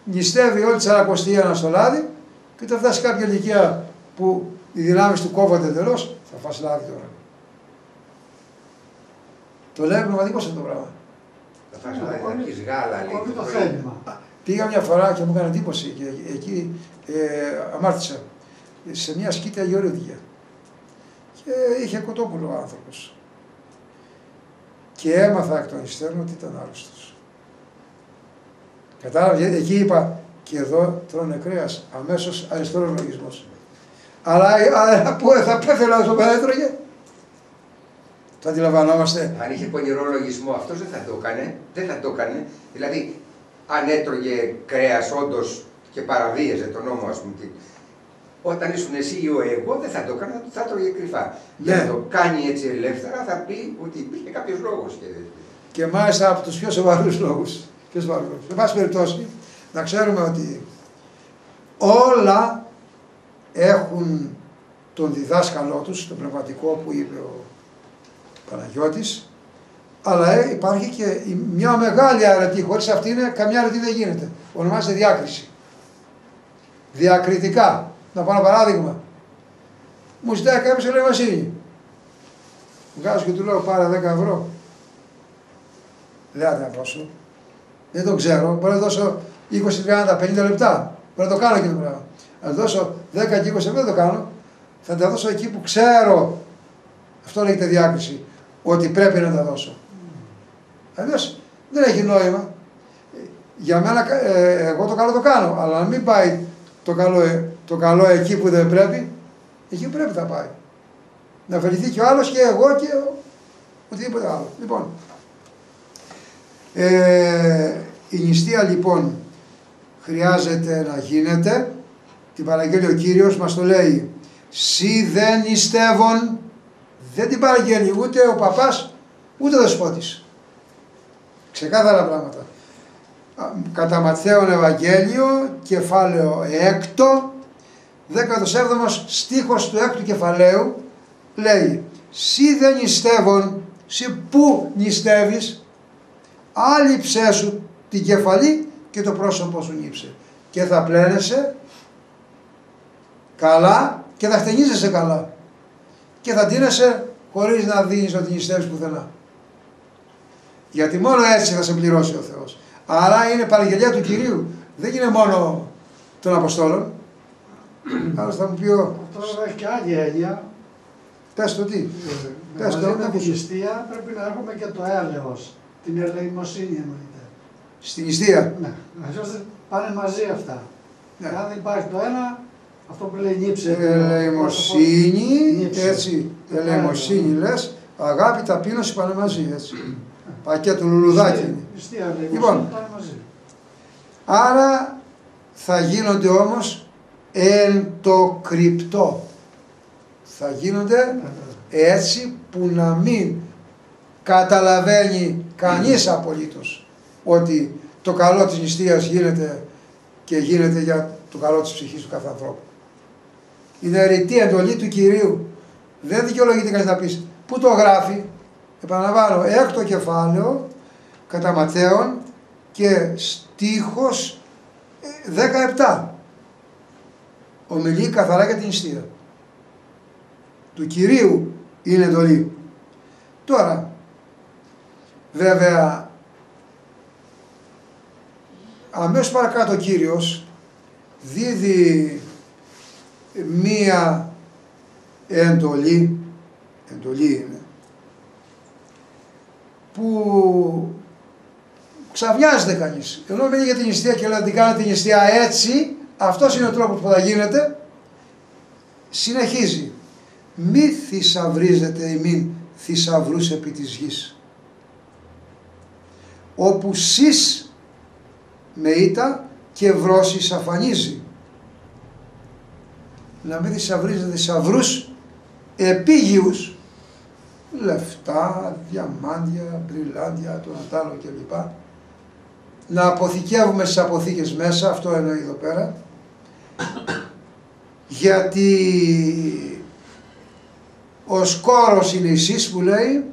Νηστεύει όλη τη σαρακοστή ένα στο λάδι και όταν φτάσει κάποια ηλικία που οι δυνάμεις του κόβονται εντελώς, θα φας λάδι τώρα. Το λέει πραγματικός αυτό το πράγμα. θα φας δηλαδή, θα πεις γάλα, λέει Ακόμη το το πρωί. θέλημα. Πήγα μια φορά και μου έκανε εντύπωση και εκεί ε, αμάρτησα σε μια σκήτη αγιορίδια και είχε κοτόπουλο ο άνθρωπος και έμαθα εκ των υστέρων ότι ήταν άρρωστος. Κατάλαβες, εκεί είπα και εδώ τρώνε κρέας, αμέσως αριστερός λογισμός. Αλλά, αλλά που θα πέθαινε όσο δεν έτρωγε. Το αντιλαμβανόμαστε. Αν είχε πονηρό λογισμό, αυτός δεν θα το έκανε. Δεν θα το έκανε. Δηλαδή, αν έτρωγε κρέας όντως και παραβίαζε τον νόμο, ας πούμε. τι- Όταν ήσουν εσύ ή ο εγώ, δεν θα το έκανε, θα έτρωγε κρυφά. Για Ναι. να το κάνει έτσι ελεύθερα, θα πει ότι υπήρχε κάποιος λόγος. Και... και μάλιστα από τους πιο σοβαρούς λόγους. Πιο σοβαρούς λόγους. Σε πάση περιπτώσει, να ξέρουμε ότι όλα έχουν τον διδάσκαλό τους, τον πνευματικό που είπε ο Παναγιώτης, αλλά ε, υπάρχει και η- μια μεγάλη αρετή, χωρίς αυτή είναι, καμιά αρετή δεν γίνεται. Ονομάζεται διάκριση. Διακριτικά. Να πω ένα παράδειγμα. Μου ζητάει κάποιος λέει Βασίλη. Βγάζω και του λέω πάρε 10 ευρώ. Δεν θα τα δώσω. Δεν το ξέρω. Μπορεί να δώσω 20, 30, 50 λεπτά. Μπορεί να το κάνω και το πράγμα. Αν δώσω 10 και 20 ευρώ δεν το κάνω. Θα τα δώσω εκεί που ξέρω. Αυτό λέγεται διάκριση. Ότι πρέπει να τα δώσω. Αλλιώς δεν έχει νόημα. Για μένα, ε, εγώ το καλό το κάνω. Αλλά να μην πάει το καλό, ε, το καλό εκεί που δεν πρέπει, εκεί που πρέπει θα πάει. Να ωφεληθεί και ο άλλος και εγώ και ο- οτιδήποτε άλλο. Λοιπόν, ε, η νηστεία λοιπόν χρειάζεται να γίνεται. Την παραγγέλει ο Κύριος, μας το λέει. Σι δεν νηστεύων, δεν την παραγγέλει ούτε ο παπάς, ούτε ο δεσπότης. Ξεκάθαρα πράγματα. Α, Κατά Ματθαίον Ευαγγέλιο, κεφάλαιο έκτο, 17ο στίχος του έκτου κεφαλαίου, λέει «Σι δεν νηστεύων, σι που νηστεύεις, άλυψέ σου την κεφαλή και το πρόσωπό σου νύψε. Και θα πλένεσαι καλά και θα χτενίζεσαι καλά. Και θα τίνεσαι χωρίς να δίνεις ότι νηστεύεις πουθενά. Γιατί μόνο έτσι θα σε πληρώσει ο Θεός. Άρα είναι παραγγελία του Κυρίου. Δεν είναι μόνο των Αποστόλων. Άλλος θα μου πει, ο, Αυτό βέβαια έχει και άλλη έννοια. πες το τι. Ε, Πες Μαζί το, με να την ακούσω. νηστεία πρέπει να έχουμε και το έλεος. Την ελεημοσύνη εννοείται. Στην νηστεία. Ναι, αλλιώς δεν πάνε μαζί αυτά. Ναι. Αν δεν υπάρχει το ένα, αυτό που λέει νύψε. Ελεημοσύνη, Νύψε. έτσι, Το ελεημοσύνη άλλο. λες, αγάπη, ταπείνωση πάνε μαζί, έτσι. Πακέτο λουλουδάκι είναι. Νηστεία, ελεημοσύνη Λοιπόν. πάνε μαζί. Άρα θα γίνονται όμως εν το κρυπτό. Θα γίνονται έτσι που να μην καταλαβαίνει κανείς απολύτως ότι το καλό της νηστείας γίνεται και γίνεται για το καλό της ψυχής του κάθε ανθρώπου. Είναι αιρετή εντολή του Κυρίου. Δεν δικαιολογείται κανείς να πεις. Πού το γράφει; Επαναλαμβάνω, έκτο κεφάλαιο κατά Ματθαίον και στίχος ε, 17. Ομιλεί καθαρά για την νηστεία. Του Κυρίου είναι εντολή. Τώρα, βέβαια, αμέσως παρακάτω ο Κύριος δίδει μία εντολή, εντολή είναι, που ξαβιάζεται κανείς. Ενώ μιλεί για την νηστεία και λέει ότι κάνει την νηστεία έτσι, αυτός είναι ο τρόπος που θα γίνεται, συνεχίζει. Μη θησαυρίζετε ημίν θησαυρούς επί της γης. Όπου σεις με ήττα και βρώσεις αφανίζει. Να μην θησαυρίζετε θησαυρούς επίγειους, λεφτά, διαμάντια, μπριλάντια, το Νατάλο κλπ. Να αποθηκεύουμε στις αποθήκες μέσα, αυτό εννοεί εδώ πέρα, γιατί ο σκόρος είναι η που λέει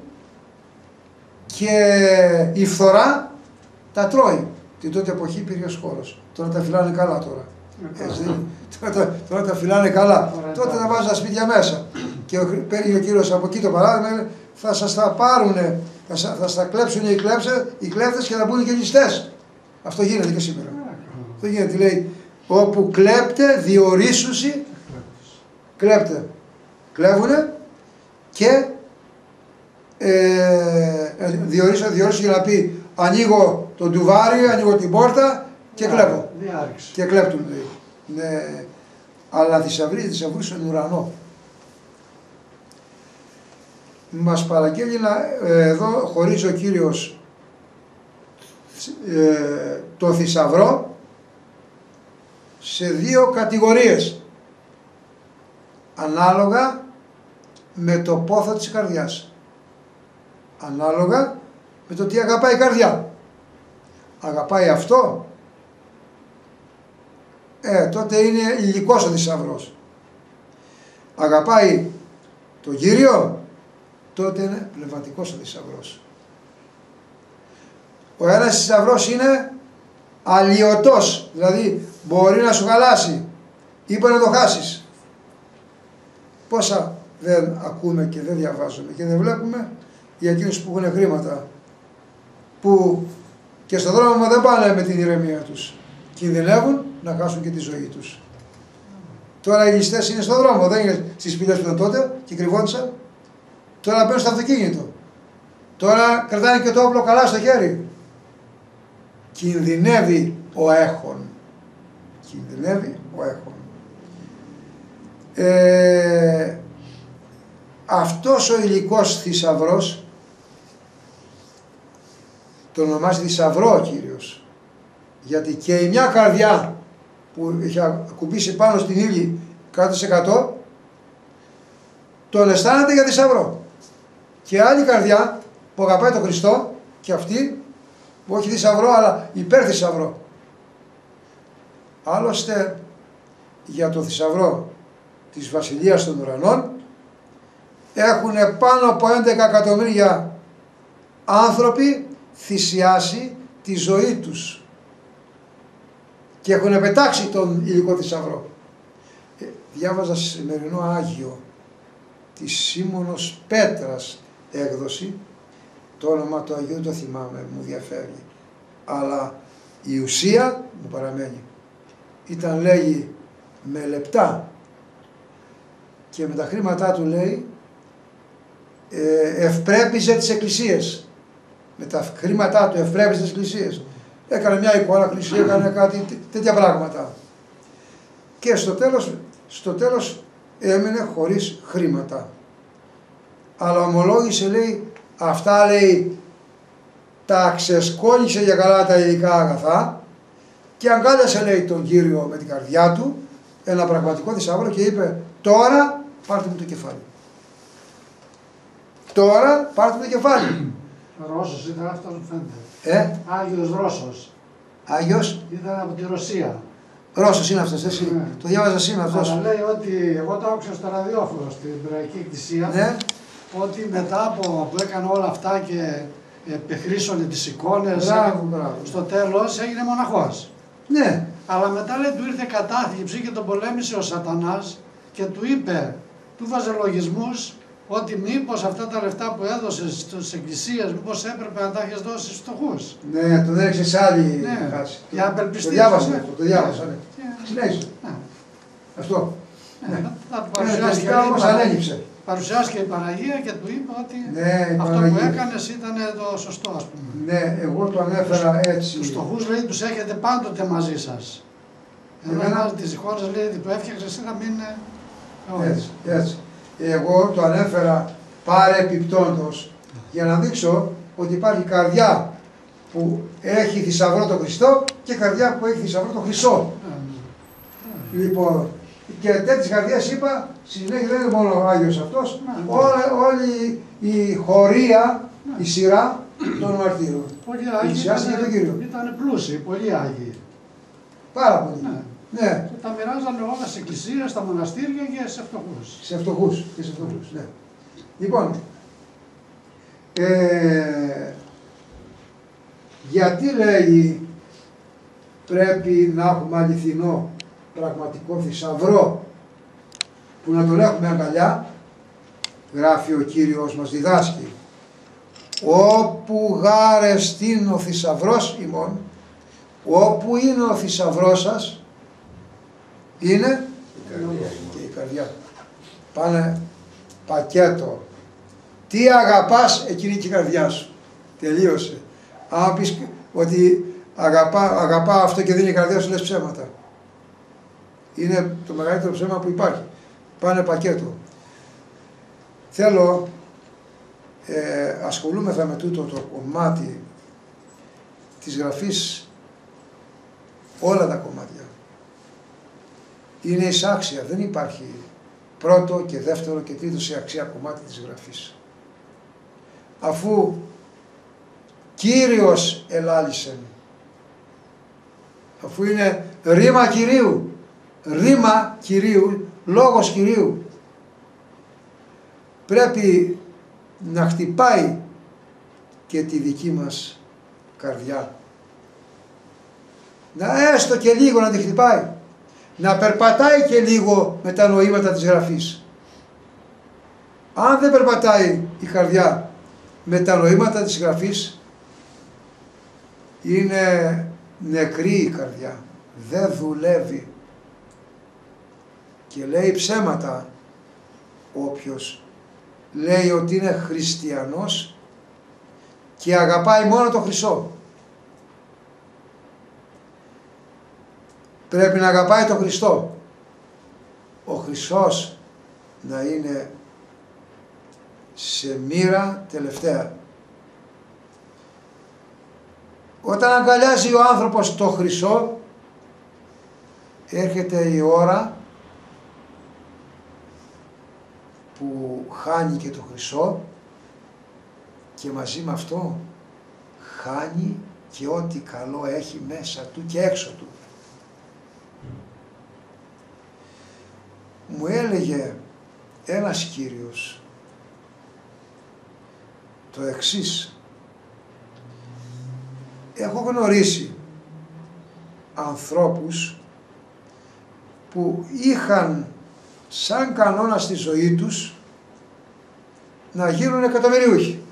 και η φθορά τα τρώει. Την τότε εποχή υπήρχε σκόρος. Τώρα τα φυλάνε καλά τώρα. Έτσι, τώρα, τα, τώρα τα φυλάνε καλά. τότε τα βάζουν τα σπίτια μέσα. Και παίρνει ο κύριος από εκεί το παράδειγμα, θα σας τα πάρουν, θα, θα σας τα κλέψουν οι, κλέψε, οι κλέφτες και θα μπουν και ληστές. Αυτό γίνεται και σήμερα. Αυτό γίνεται, λέει, όπου κλέπτε διορίσουσι, κλέπτε. Κλέβουνε και ε, διορίσω, διορίσω για να πει ανοίγω το ντουβάρι, ανοίγω την πόρτα και κλέβω. Και κλέπτουν. Ναι. Αλλά θησαυροί, θησαυροί στον ουρανό. Μας παραγγέλνει να, ε, εδώ χωρίζει ο Κύριος ε, το θησαυρό σε δύο κατηγορίες ανάλογα με το πόθο της καρδιάς. Ανάλογα με το τι αγαπάει η καρδιά. Αγαπάει αυτό, ε, τότε είναι υλικός ο θησαυρός. Αγαπάει το Κύριο, τότε είναι πνευματικός ο θησαυρός. Ο ένας θησαυρός είναι αλλοιωτός, δηλαδή μπορεί να σου χαλάσει ή μπορεί να το χάσεις. Πόσα δεν ακούμε και δεν διαβάζουμε και δεν βλέπουμε για εκείνους που έχουν χρήματα που και στον δρόμο δεν πάνε με την ηρεμία τους. Κινδυνεύουν να χάσουν και τη ζωή τους. Τώρα οι ληστές είναι στον δρόμο, δεν είναι στις πηγές που ήταν τότε και κρυβόντουσαν. Τώρα μπαίνουν στο αυτοκίνητο. Τώρα κρατάνε και το όπλο καλά στο χέρι. Κινδυνεύει ο έχων. Κινδυνεύει ο έχων. Ε, αυτός ο υλικός θησαυρός, το ονομάζει θησαυρό ο Κύριος, γιατί και η μια καρδιά που έχει ακουμπήσει πάνω στην ύλη 100% τον αισθάνεται για θησαυρό. Και άλλη καρδιά που αγαπάει τον Χριστό και αυτή που όχι θησαυρό αλλά υπέρ θησαυρό. Άλλωστε για το θησαυρό της Βασιλείας των Ουρανών έχουν πάνω από 11 εκατομμύρια άνθρωποι θυσιάσει τη ζωή τους. Και έχουν πετάξει τον υλικό θησαυρό. Ε, διάβαζα σημερινό Άγιο τη Σίμωνος Πέτρας έκδοση. Το όνομα του Αγίου το θυμάμαι, μου διαφέρει. Αλλά η ουσία μου παραμένει. Ήταν λέγει με λεπτά. Και με τα χρήματά του λέει ε, ευπρέπιζε τις εκκλησίες. Με τα χρήματά του ευπρέπιζε τις εκκλησίες. Έκανε μια εικόνα εκκλησία, έκανε κάτι τέτοια πράγματα. Και στο τέλος, στο τέλος έμεινε χωρίς χρήματα. Αλλά ομολόγησε λέει, αυτά λέει τα ξεσκόνησε για καλά τα υλικά αγαθά και αγκάλιασε λέει τον Κύριο με την καρδιά του ένα πραγματικό θησαύρο και είπε τώρα πάρτε μου το κεφάλι. Τώρα πάρτε το κεφάλι. Ρώσος ήταν αυτός μου φαίνεται. Ε; Άγιος Ρώσος. Άγιος; Ήταν από τη Ρωσία. Ρώσος είναι αυτός, εσύ. Ναι. Το διάβαζα σήμερα αυτός. Αλλά λέει ότι εγώ το άκουσα στο ραδιόφωνο στην Εβραϊκή Εκκλησία Ναι, ότι μετά από που έκανε όλα αυτά και επεχρήσωνε τις εικόνες μπράβο, μπράβο. στο τέλος έγινε μοναχός. Ναι, Αλλά μετά λέει του ήρθε κατάθλιψη και τον πολέμησε ο σατανάς και του είπε, του βάζε λογισμούς ότι μήπως αυτά τα λεφτά που έδωσες στις εκκλησίες, μήπως έπρεπε να τα έχεις δώσει στους φτωχούς; ναι, τον έριξε σε άλλη Ναι, χάση. για απελπιστία. Το διάβασα ναι. αυτό, το διάβασα, ναι. Και- Συνέχισε. ναι, Αυτό. ναι, θα του Ε, παρουσιάστηκε Τελικά η όμως Παναγία- ανέληψε. παρουσιάστηκε η Παναγία και του είπε ότι Ναι, η αυτό που Παναγία. έκανες ήταν το σωστό ας πούμε. Ναι, εγώ το ανέφερα έτσι. Τους φτωχούς λέει τους έχετε πάντοτε μαζί σας. Ενώ Εμένα- εμάς τις χώρες λέει του έφτιαξες εσύ να μην είναι... Έτσι, έτσι. Εγώ το ανέφερα παρεπιπτόντος για να δείξω ότι υπάρχει καρδιά που έχει θησαυρό το Χριστό και καρδιά που έχει θησαυρό το Χρυσό. Ναι, Λοιπόν, και τέτοιες καρδιές είπα, στη συνέχεια δεν είναι μόνο ο Άγιος αυτός, Ναι. όλη, όλη η χωρία, η σειρά των μαρτύρων. Πολλοί Άγιοι Πλησιάστηκε τον Κύριο. ήταν, ήταν πλούσιοι, πολλοί Άγιοι. Πάρα πολύ. Ναι. Ναι, Και τα μοιράζανε όλα σε εκκλησίες, στα μοναστήρια και σε φτωχούς. σε φτωχούς και σε φτωχούς, ναι. Λοιπόν, ε, γιατί λέει πρέπει να έχουμε αληθινό πραγματικό θησαυρό που να τον έχουμε αγκαλιά, γράφει ο Κύριος μας διδάσκει. Όπου γάρεστην ο θησαυρός ημών, όπου είναι ο θησαυρός σας, είναι; Και η καρδιά. Πάνε πακέτο. Τι αγαπάς, εκείνη και η καρδιά σου. Τελείωσε. Αν πεις ότι αγαπά, αγαπά αυτό και δίνει η καρδιά σου, λες ψέματα. Είναι το μεγαλύτερο ψέμα που υπάρχει. Πάνε πακέτο. Θέλω, ε, ασχολούμεθα με τούτο το κομμάτι της γραφής όλα τα κομμάτια. Είναι εισάξια, δεν υπάρχει πρώτο και δεύτερο και τρίτο σε αξία κομμάτι της γραφής. Αφού Κύριος ελάλησεν, αφού είναι ρήμα Κυρίου, ρήμα Κυρίου, λόγος Κυρίου, πρέπει να χτυπάει και τη δική μας καρδιά. Να έστω και λίγο να τη χτυπάει. Να περπατάει και λίγο με τα νοήματα της γραφής. Αν δεν περπατάει η καρδιά με τα νοήματα της γραφής, είναι νεκρή η καρδιά. Δεν δουλεύει. Και λέει ψέματα όποιος λέει ότι είναι χριστιανός και αγαπάει μόνο το χρυσό. Πρέπει να αγαπάει το Χριστό. Ο Χριστός να είναι σε μοίρα τελευταία. Όταν αγκαλιάζει ο άνθρωπος το χρυσό, έρχεται η ώρα που χάνει και το χρυσό και μαζί με αυτό χάνει και ό,τι καλό έχει μέσα του και έξω του. Μου έλεγε ένας κύριος το εξής. Έχω γνωρίσει ανθρώπους που είχαν σαν κανόνα στη ζωή τους να γίνουν εκατομμυριούχοι.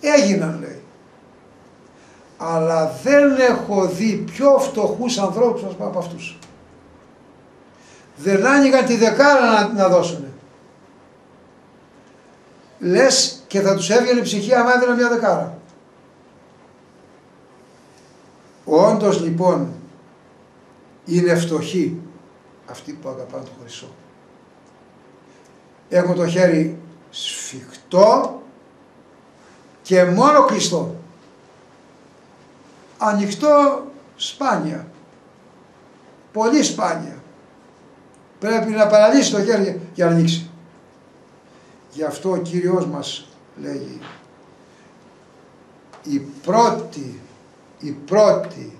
Έγιναν λέει. Αλλά δεν έχω δει πιο φτωχούς ανθρώπους ας πούμε, από αυτούς. Δεν άνοιγαν τη δεκάρα να, να δώσουν. Λες και θα τους έβγαινε η ψυχή άμα έδινε μια δεκάρα. Όντως λοιπόν είναι φτωχοί αυτοί που αγαπάνε το χρυσό. Έχουν το χέρι σφιχτό και μόνο κλειστό. Ανοιχτό σπάνια. Πολύ σπάνια. Πρέπει να παραλύσει το χέρι για να ανοίξει. Γι' αυτό ο Κύριος μας λέγει η πρώτη, η πρώτη,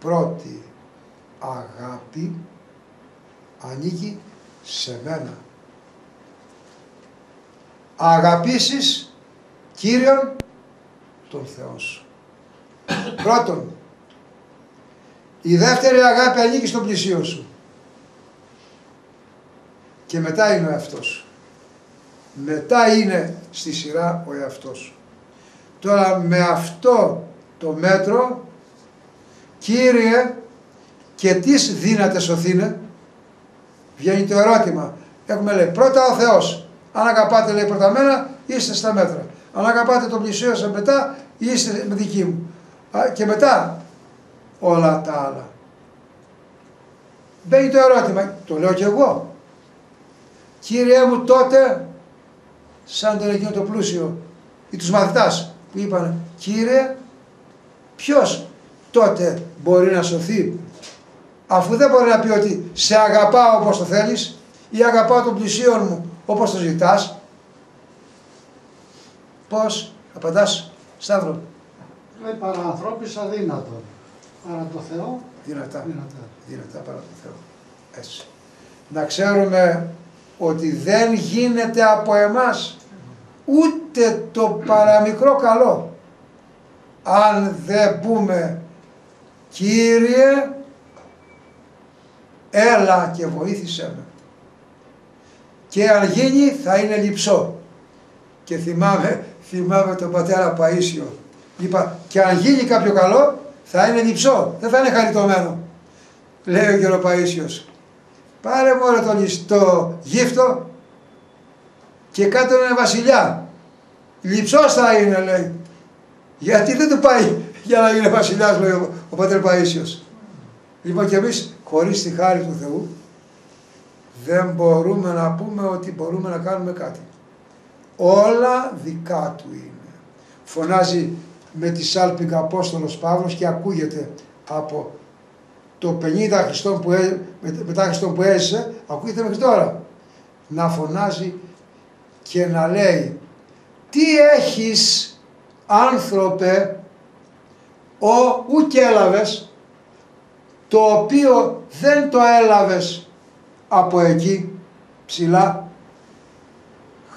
πρώτη αγάπη ανήκει σε μένα. Αγαπήσεις Κύριον τον Θεό σου. Πρώτον, η δεύτερη αγάπη ανήκει στον πλησίο σου. Και μετά είναι ο εαυτός σου. Μετά είναι στη σειρά ο εαυτός σου. Τώρα με αυτό το μέτρο, Κύριε, και τις δύναται σωθήνε, βγαίνει το ερώτημα. Έχουμε λέει πρώτα ο Θεός. Αν αγαπάτε λέει πρώτα μένα, είστε στα μέτρα. Αν αγαπάτε τον πλησίο σας μετά, είστε με δική μου. Και μετά όλα τα άλλα. Μπαίνει το ερώτημα, το λέω και εγώ. Κύριε μου τότε, σαν τον εκείνο το πλούσιο ή τους μαθητάς που είπαν Κύριε, ποιος τότε μπορεί να σωθεί αφού δεν μπορεί να πει ότι σε αγαπάω όπως το θέλεις ή αγαπάω τον πλησίον μου όπως το ζητάς πώς απαντάς Σταύρο; Λέει παρανθρώπης αδύνατο παρά το Θεό δυνατά, δυνατά. δυνατά παρά το Θεό. Έτσι. Να ξέρουμε ότι δεν γίνεται από εμάς ούτε το παραμικρό καλό. Αν δεν πούμε Κύριε έλα και βοήθησέ με και αν γίνει θα είναι λυψό. Και θυμάμαι, θυμάμαι τον πατέρα Παΐσιο. Είπα και αν γίνει κάποιο καλό θα είναι λυψό δεν θα είναι χαριτωμένο λέει ο κύριο Παΐσιος πάρε μόνο το ληστό γύφτο και κάτω είναι βασιλιά λυψός θα είναι λέει γιατί δεν του πάει για να γίνει βασιλιάς λέει ο, ο πατέρ Παΐσιος λοιπόν και εμείς χωρίς τη χάρη του Θεού δεν μπορούμε να πούμε ότι μπορούμε να κάνουμε κάτι. Όλα δικά του είναι. Φωνάζει με τη σάλπιγγα Απόστολος Παύλος και ακούγεται από το 50 Χριστόν που, μετά Χριστόν που έζησε, ακούγεται μέχρι τώρα. Να φωνάζει και να λέει τι έχεις άνθρωπε ο ουκ έλαβες το οποίο δεν το έλαβες από εκεί ψηλά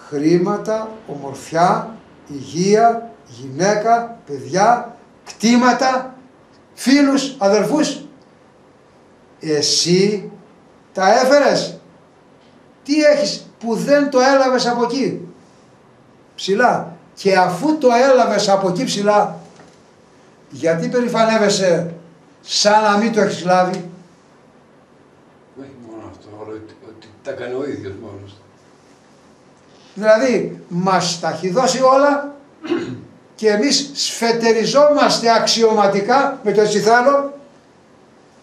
χρήματα, ομορφιά, υγεία, γυναίκα, παιδιά, κτήματα, φίλους, αδερφούς. Εσύ τα έφερες. Τι έχεις που δεν το έλαβες από εκεί; Ψηλά. Και αφού το έλαβες από εκεί ψηλά, γιατί περηφανεύεσαι σαν να μην το έχεις λάβει; Όχι μόνο αυτό, αλλά ότι, ότι τα κάνει ο ίδιος μόνος του. Δηλαδή, μας τα έχει δώσει όλα και εμείς σφετεριζόμαστε αξιωματικά με το έτσι θέλω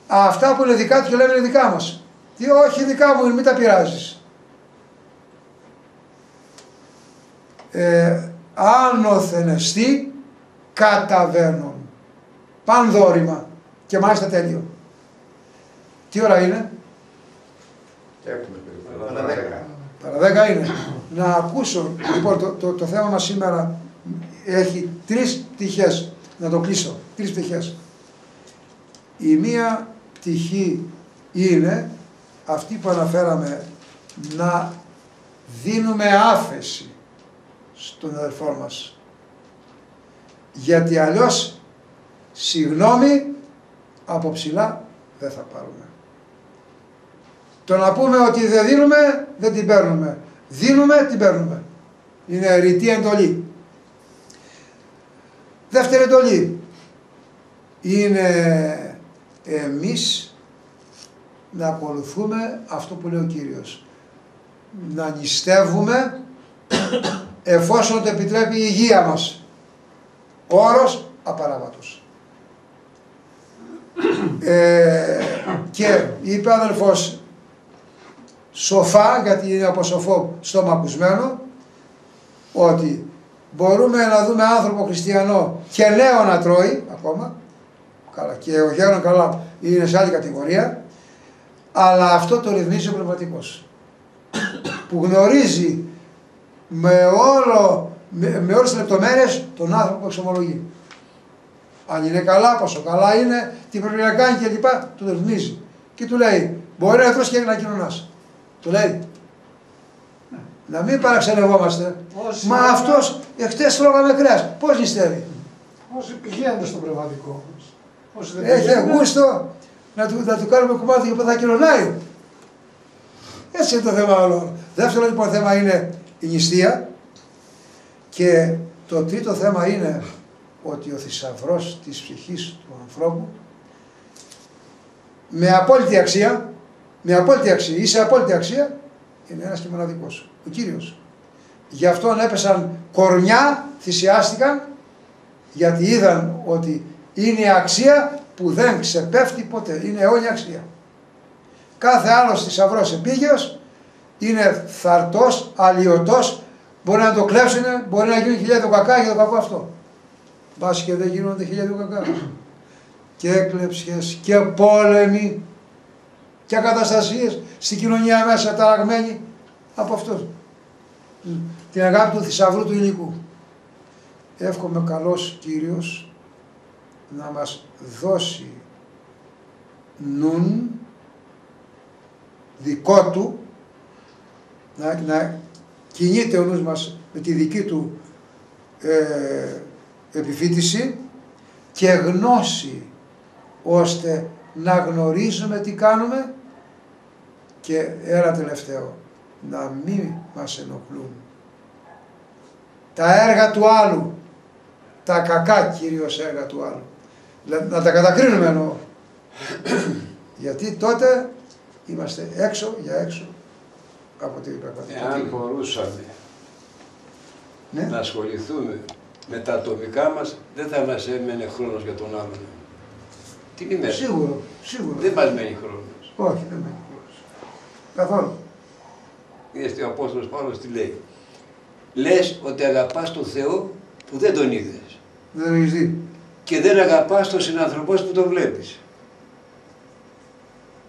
αυτά που είναι δικά τους και λέμε είναι δικά μας. Τι όχι δικά μου, μην τα πειράζεις. Ε, άνωθεν εστί καταβαίνουν. Παν δόρημα και μάλιστα τέλειο. Τι ώρα είναι; Έχουμε περίπου. Παρά δέκα είναι. Να ακούσω, λοιπόν το, το, το θέμα μας σήμερα έχει τρεις πτυχές, να το κλείσω, τρεις πτυχές. Η μία πτυχή είναι αυτή που αναφέραμε να δίνουμε άφεση στον αδελφό μας. Γιατί αλλιώς συγγνώμη από ψηλά δεν θα πάρουμε. Το να πούμε ότι δεν δίνουμε, δεν την παίρνουμε. Δίνουμε, την παίρνουμε. Είναι ρητή εντολή. Δεύτερη εντολή. Είναι εμείς να ακολουθούμε αυτό που λέει ο Κύριος. Να νηστεύουμε εφόσον το επιτρέπει η υγεία μας. Όρος απαράβατος. Ε, και είπε αδελφός σοφά, γιατί είναι από σοφό στόμα ακουσμένο, ότι μπορούμε να δούμε άνθρωπο χριστιανό και νέο να τρώει ακόμα, καλά, και ο γέρον καλά είναι σε άλλη κατηγορία, αλλά αυτό το ρυθμίζει ο πνευματικός, που γνωρίζει με, όλο, με, με όλες τις λεπτομέρειες τον άνθρωπο που εξομολογεί. Αν είναι καλά, πόσο καλά είναι, τι πρέπει να κάνει κλπ. Το ρυθμίζει. και του λέει μπορεί να τρως και να κοινωνάς. Του λέει να μην παραξενευόμαστε. Όσοι Μα βέβαια- αυτός εχθές τρώγαμε κρέας. Πώς νηστεύει. Όσοι πηγαίνουν στο πνευματικό όμως. Όσοι δεν Έχει πηγαίνουν, γούστο να του, να του κάνουμε κομμάτι που θα κοινωνάει. Έτσι είναι το θέμα όλο. Δεύτερο λοιπόν θέμα είναι η νηστεία και το τρίτο θέμα είναι ότι ο θησαυρός της ψυχής του ανθρώπου με απόλυτη αξία, με απόλυτη αξία ή σε απόλυτη αξία είναι ένας και μοναδικός, ο Κύριος. Γι' αυτόν έπεσαν κορμιά, θυσιάστηκαν γιατί είδαν ότι είναι η αξία που δεν ξεπέφτει ποτέ. Είναι αιώνια αξία. Κάθε άλλος θησαυρό επίγειος είναι θαρτός, αλλοιωτός, μπορεί να το κλέψουν, μπορεί να γίνει χιλιάδο κακά για το κακό αυτό. Μπας και δεν γίνονται χιλιάδο κακά. Και έκλεψες και πόλεμοι και καταστασίες στην κοινωνία μέσα ταραγμένοι από αυτό. Την αγάπη του θησαυρού του υλικού. Εύχομαι καλός Κύριος να μας δώσει νουν δικό του να, να κινείται ο νους μας με τη δική του ε, επιφύτηση και γνώση ώστε να γνωρίζουμε τι κάνουμε και ένα τελευταίο να μην μας ενοχλούν. Τα έργα του άλλου τα κακά κυρίως έργα του άλλου. Δηλαδή, να τα κατακρίνουμε εννοώ γιατί τότε είμαστε έξω για έξω από την πραγματικότητα. Εάν μπορούσαμε Ναι. να ασχοληθούμε με τα ατομικά μας, δεν θα μας έμενε χρόνος για τον άλλον. Την ημέρα. Σίγουρο, σίγουρο. Δεν μας μένει χρόνος. Όχι, δεν με εκπληρώσει. Καθόλου. Είδες ο Απόστολος Παύλος τι λέει. Λες ότι αγαπάς τον Θεό που δεν τον είδες Δεν το έχεις δει. Και δεν αγαπάς τον συνανθρωπός που τον βλέπεις.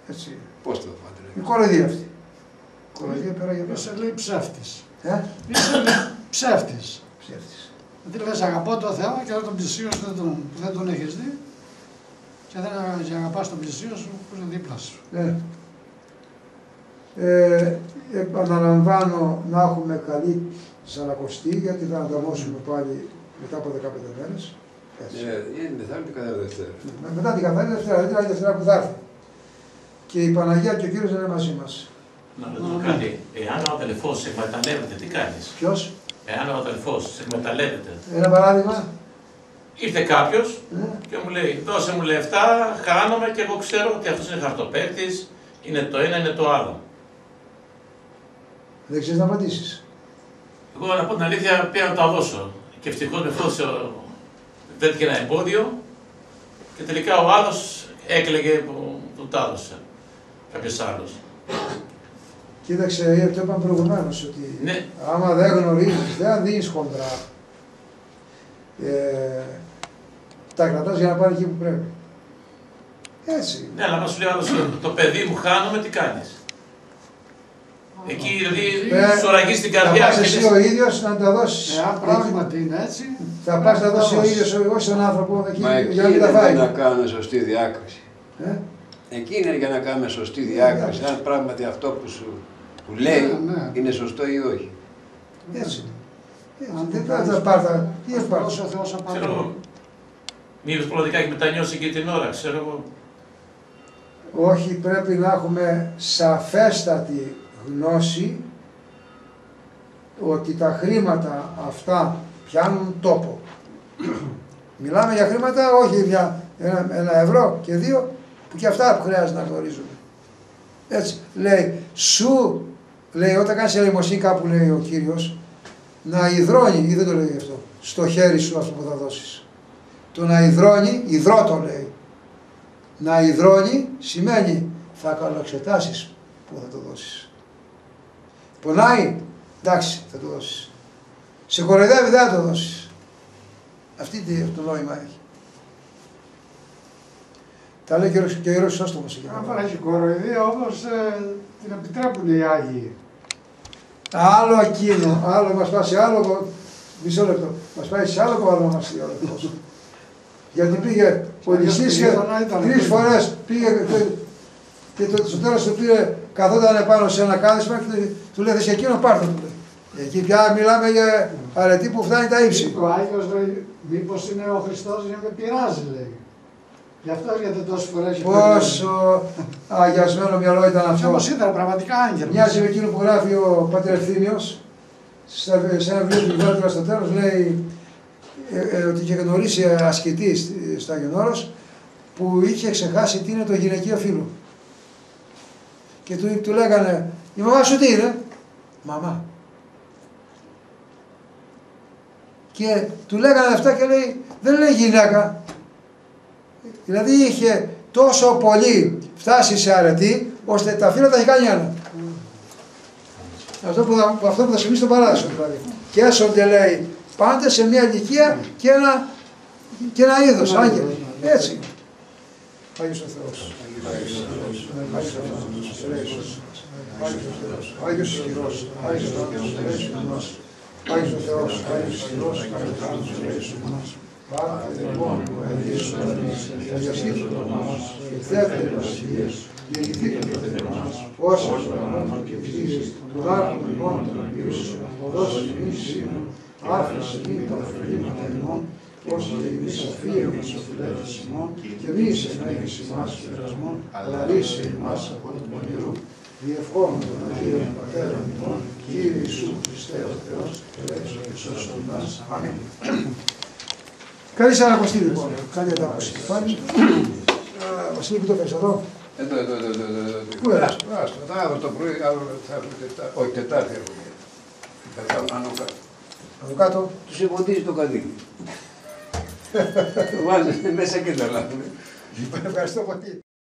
Έτσι. Πώς το πάτε. Η κοροϊδία αυτή. Η κοροϊδία πέρα για Είσαι πέρα. λέει ψεύτης. Ε, Είσαι λέει ψεύτης. ψεύτης. Γιατί λες αγαπώ τον Θεό και τον πλησίο σου δεν τον, που δεν τον έχεις δει και δεν και αγαπάς τον πλησίο σου που είναι δίπλα σου. Ναι. Ε, επαναλαμβάνω να έχουμε καλή σαρακοστή γιατί θα ανταμώσουμε πάλι μετά από 15 μέρες. Έτσι. Ε, είναι μεθαύριο και κατά Δευτέρα. Με- Μετά την καθαρή Δευτέρα, δηλαδή την άλλη Δευτέρα που θα έρθει. Και η Παναγία και ο Κύριος είναι μαζί μας. Να ρωτήσω κάτι. Εάν ο αδελφός σε εκμεταλλεύεται, τι κάνεις; Ποιος, Εάν ο αδελφός σε εκμεταλλεύεται, ένα παράδειγμα. ήρθε κάποιος Ε, και μου λέει: Δώσε μου λεφτά, χάνομαι και εγώ ξέρω ότι αυτός είναι χαρτοπέκτη, είναι το ένα, είναι το άλλο. δεν ξέρεις να απαντήσεις. Εγώ να πω την αλήθεια, πήγα να τα δώσω. Και ευτυχώς με φώτισε τέτοιο ένα εμπόδιο και τελικά ο άλλος έκλαιγε που του τα έδωσε. Κάποιος άλλος. Κοίταξε, ε, το είπαμε προηγουμένως ότι Ναι. άμα δεν γνωρίζεις, δεν δίνεις χοντρά. Ε, τα κρατάς για να πάνε εκεί που πρέπει. Έτσι. Ναι, αλλά μα σου λέει άλλος, το παιδί μου χάνομαι, τι κάνεις; Εκεί δηλαδή Ε, σου ραγεί στην Θα καρδιά πας και εσύ λες, ο ίδιος να τα δώσεις. Εάν εκεί. πράγματι είναι έτσι, Θα πας να δώσεις ο δώσεις. ίδιος, όχι στον άνθρωπο εκεί, Μα εκεί για να μην τα είναι φάει. να κάνουμε σωστή διάκριση. Ε, Εκεί είναι για να κάνουμε σωστή διάκριση. Αν πράγματι αυτό που σου που λέει Ναι, ναι. είναι σωστό ή όχι. Έτσι. Έτσι. αν Δεν το πρέπει να κάνεις, πάρτα. Τι αυτό ευπάρτα. όσο ο Θεός ξέρω απαντάει. εγώ. Μήπως προδικά μετανιώσει και την ώρα, ξέρω εγώ. Όχι, πρέπει να έχουμε σαφέστατη γνώση ότι τα χρήματα αυτά πιάνουν τόπο. Μιλάμε για χρήματα, όχι για ένα, ένα ευρώ και δύο, που και αυτά που χρειάζεται να γνωρίζουμε. Έτσι, λέει, σου, λέει, όταν κάνεις ελεημοσύνη κάπου, λέει ο Κύριος, να υδρώνει, ή δεν το λέει αυτό, στο χέρι σου αυτό που θα δώσεις. Το να υδρώνει, υδρότο λέει, να υδρώνει σημαίνει θα καλοεξετάσεις που θα το δώσεις. Πονάει, εντάξει θα το δώσεις. Σε κοροϊδεύει δεν θα το δώσεις. Αυτή τι το νόημα έχει. Τα λέει και ο Ιερός- και ο Ιερός Σώστομος εκεί. Αν πέρα. υπάρχει κοροϊδία όμως ε, την επιτρέπουν οι Άγιοι. Άλλο εκείνο, άλλο μας πάει σε άλλο, μισό λεπτό, μας πάει σε άλλο κομμάτι να μας λέει ο αδελφός. Γιατί πήγε ο Νησής και Ήταν, ήταν, τρεις ήταν. φορές πήγε, Και το, στο τέλος του πήρε, καθόταν πάνω σε ένα κάθισμα και του λέει: Σε εκείνο πάρτε του. λέει. Εκεί πια μιλάμε για αρετή που φτάνει τα ύψη. Ο Άγιος λέει, μήπως είναι ο Χριστός για να με πειράζει, λέει. Γι' αυτό έρχεται τόσες φορές. και Πόσο αγιασμένο μυαλό ήταν περιμένει. αυτό. Όμως ήταν πραγματικά άγγελος. Μοιάζει με εκείνο που γράφει ο Πατέρ Ευθύμιος στα- σε ένα βιβλίο του Λιβάτου στο τέλος λέει ε, ε, ότι είχε γνωρίσει ασκητή στη- στο Άγιον Όρος που είχε ξεχάσει τι είναι το γυναικείο φύλλο. Και του, του λέγανε η μαμά σου τι είναι, μαμά. Και του λέγανε αυτά και λέει δεν λέει γυναίκα. Δηλαδή είχε τόσο πολύ φτάσει σε αρετή ώστε τα φύλλα τα έχει κάνει ένα. Αυτό που, θα, που αυτό που θα συμβεί στον παράδεισο δηλαδή. Και έσονται λέει πάντα σε μια ηλικία και ένα, και ένα είδος, άγγελοι. Έτσι. Άγιος ο Θεός. Άγιος ο Θεός. Άγιος ισχυρός. Άγιος ο Θεός. Άγιος ο Θεός. Άγιος ισχυρός. Άγιος ο Θεός. Πάρτε λοιπόν ο Αγιος ο Θεός. Το μας. Μας. Όσα και ψήσεις του των αγίους όσο και εμείς αφήρουμε στους φιλέτες ημών, και μη σε μέγεις ημάς πειρασμών, αλλά ρίσε ημάς από τον πονηρού. Διευχόμουν τον Αγίο Πατέρα ημών, Κύριε Ιησού Χριστέ ο Θεός, ελέξω και σώσον μας. Αμήν. Καλή σας ανακοστή λοιπόν. Καλή ανακοστή. Πάλι. Α, Βασίλη που το πες εδώ. Εδώ, εδώ, εδώ, εδώ, εδώ, εδώ. Πού είναι; Άστο, άστο. Θα αύριο το πρωί, αύριο θα έρθουν Τετάρτη. Όχι, Τετάρτη έρχονται. Θα κάνουν άνω κάτω. Εδώ κάτω. Τους εμποδίζει το καδίκι. Το βάζετε μέσα και το λάβουμε. Λοιπόν, ευχαριστώ πολύ.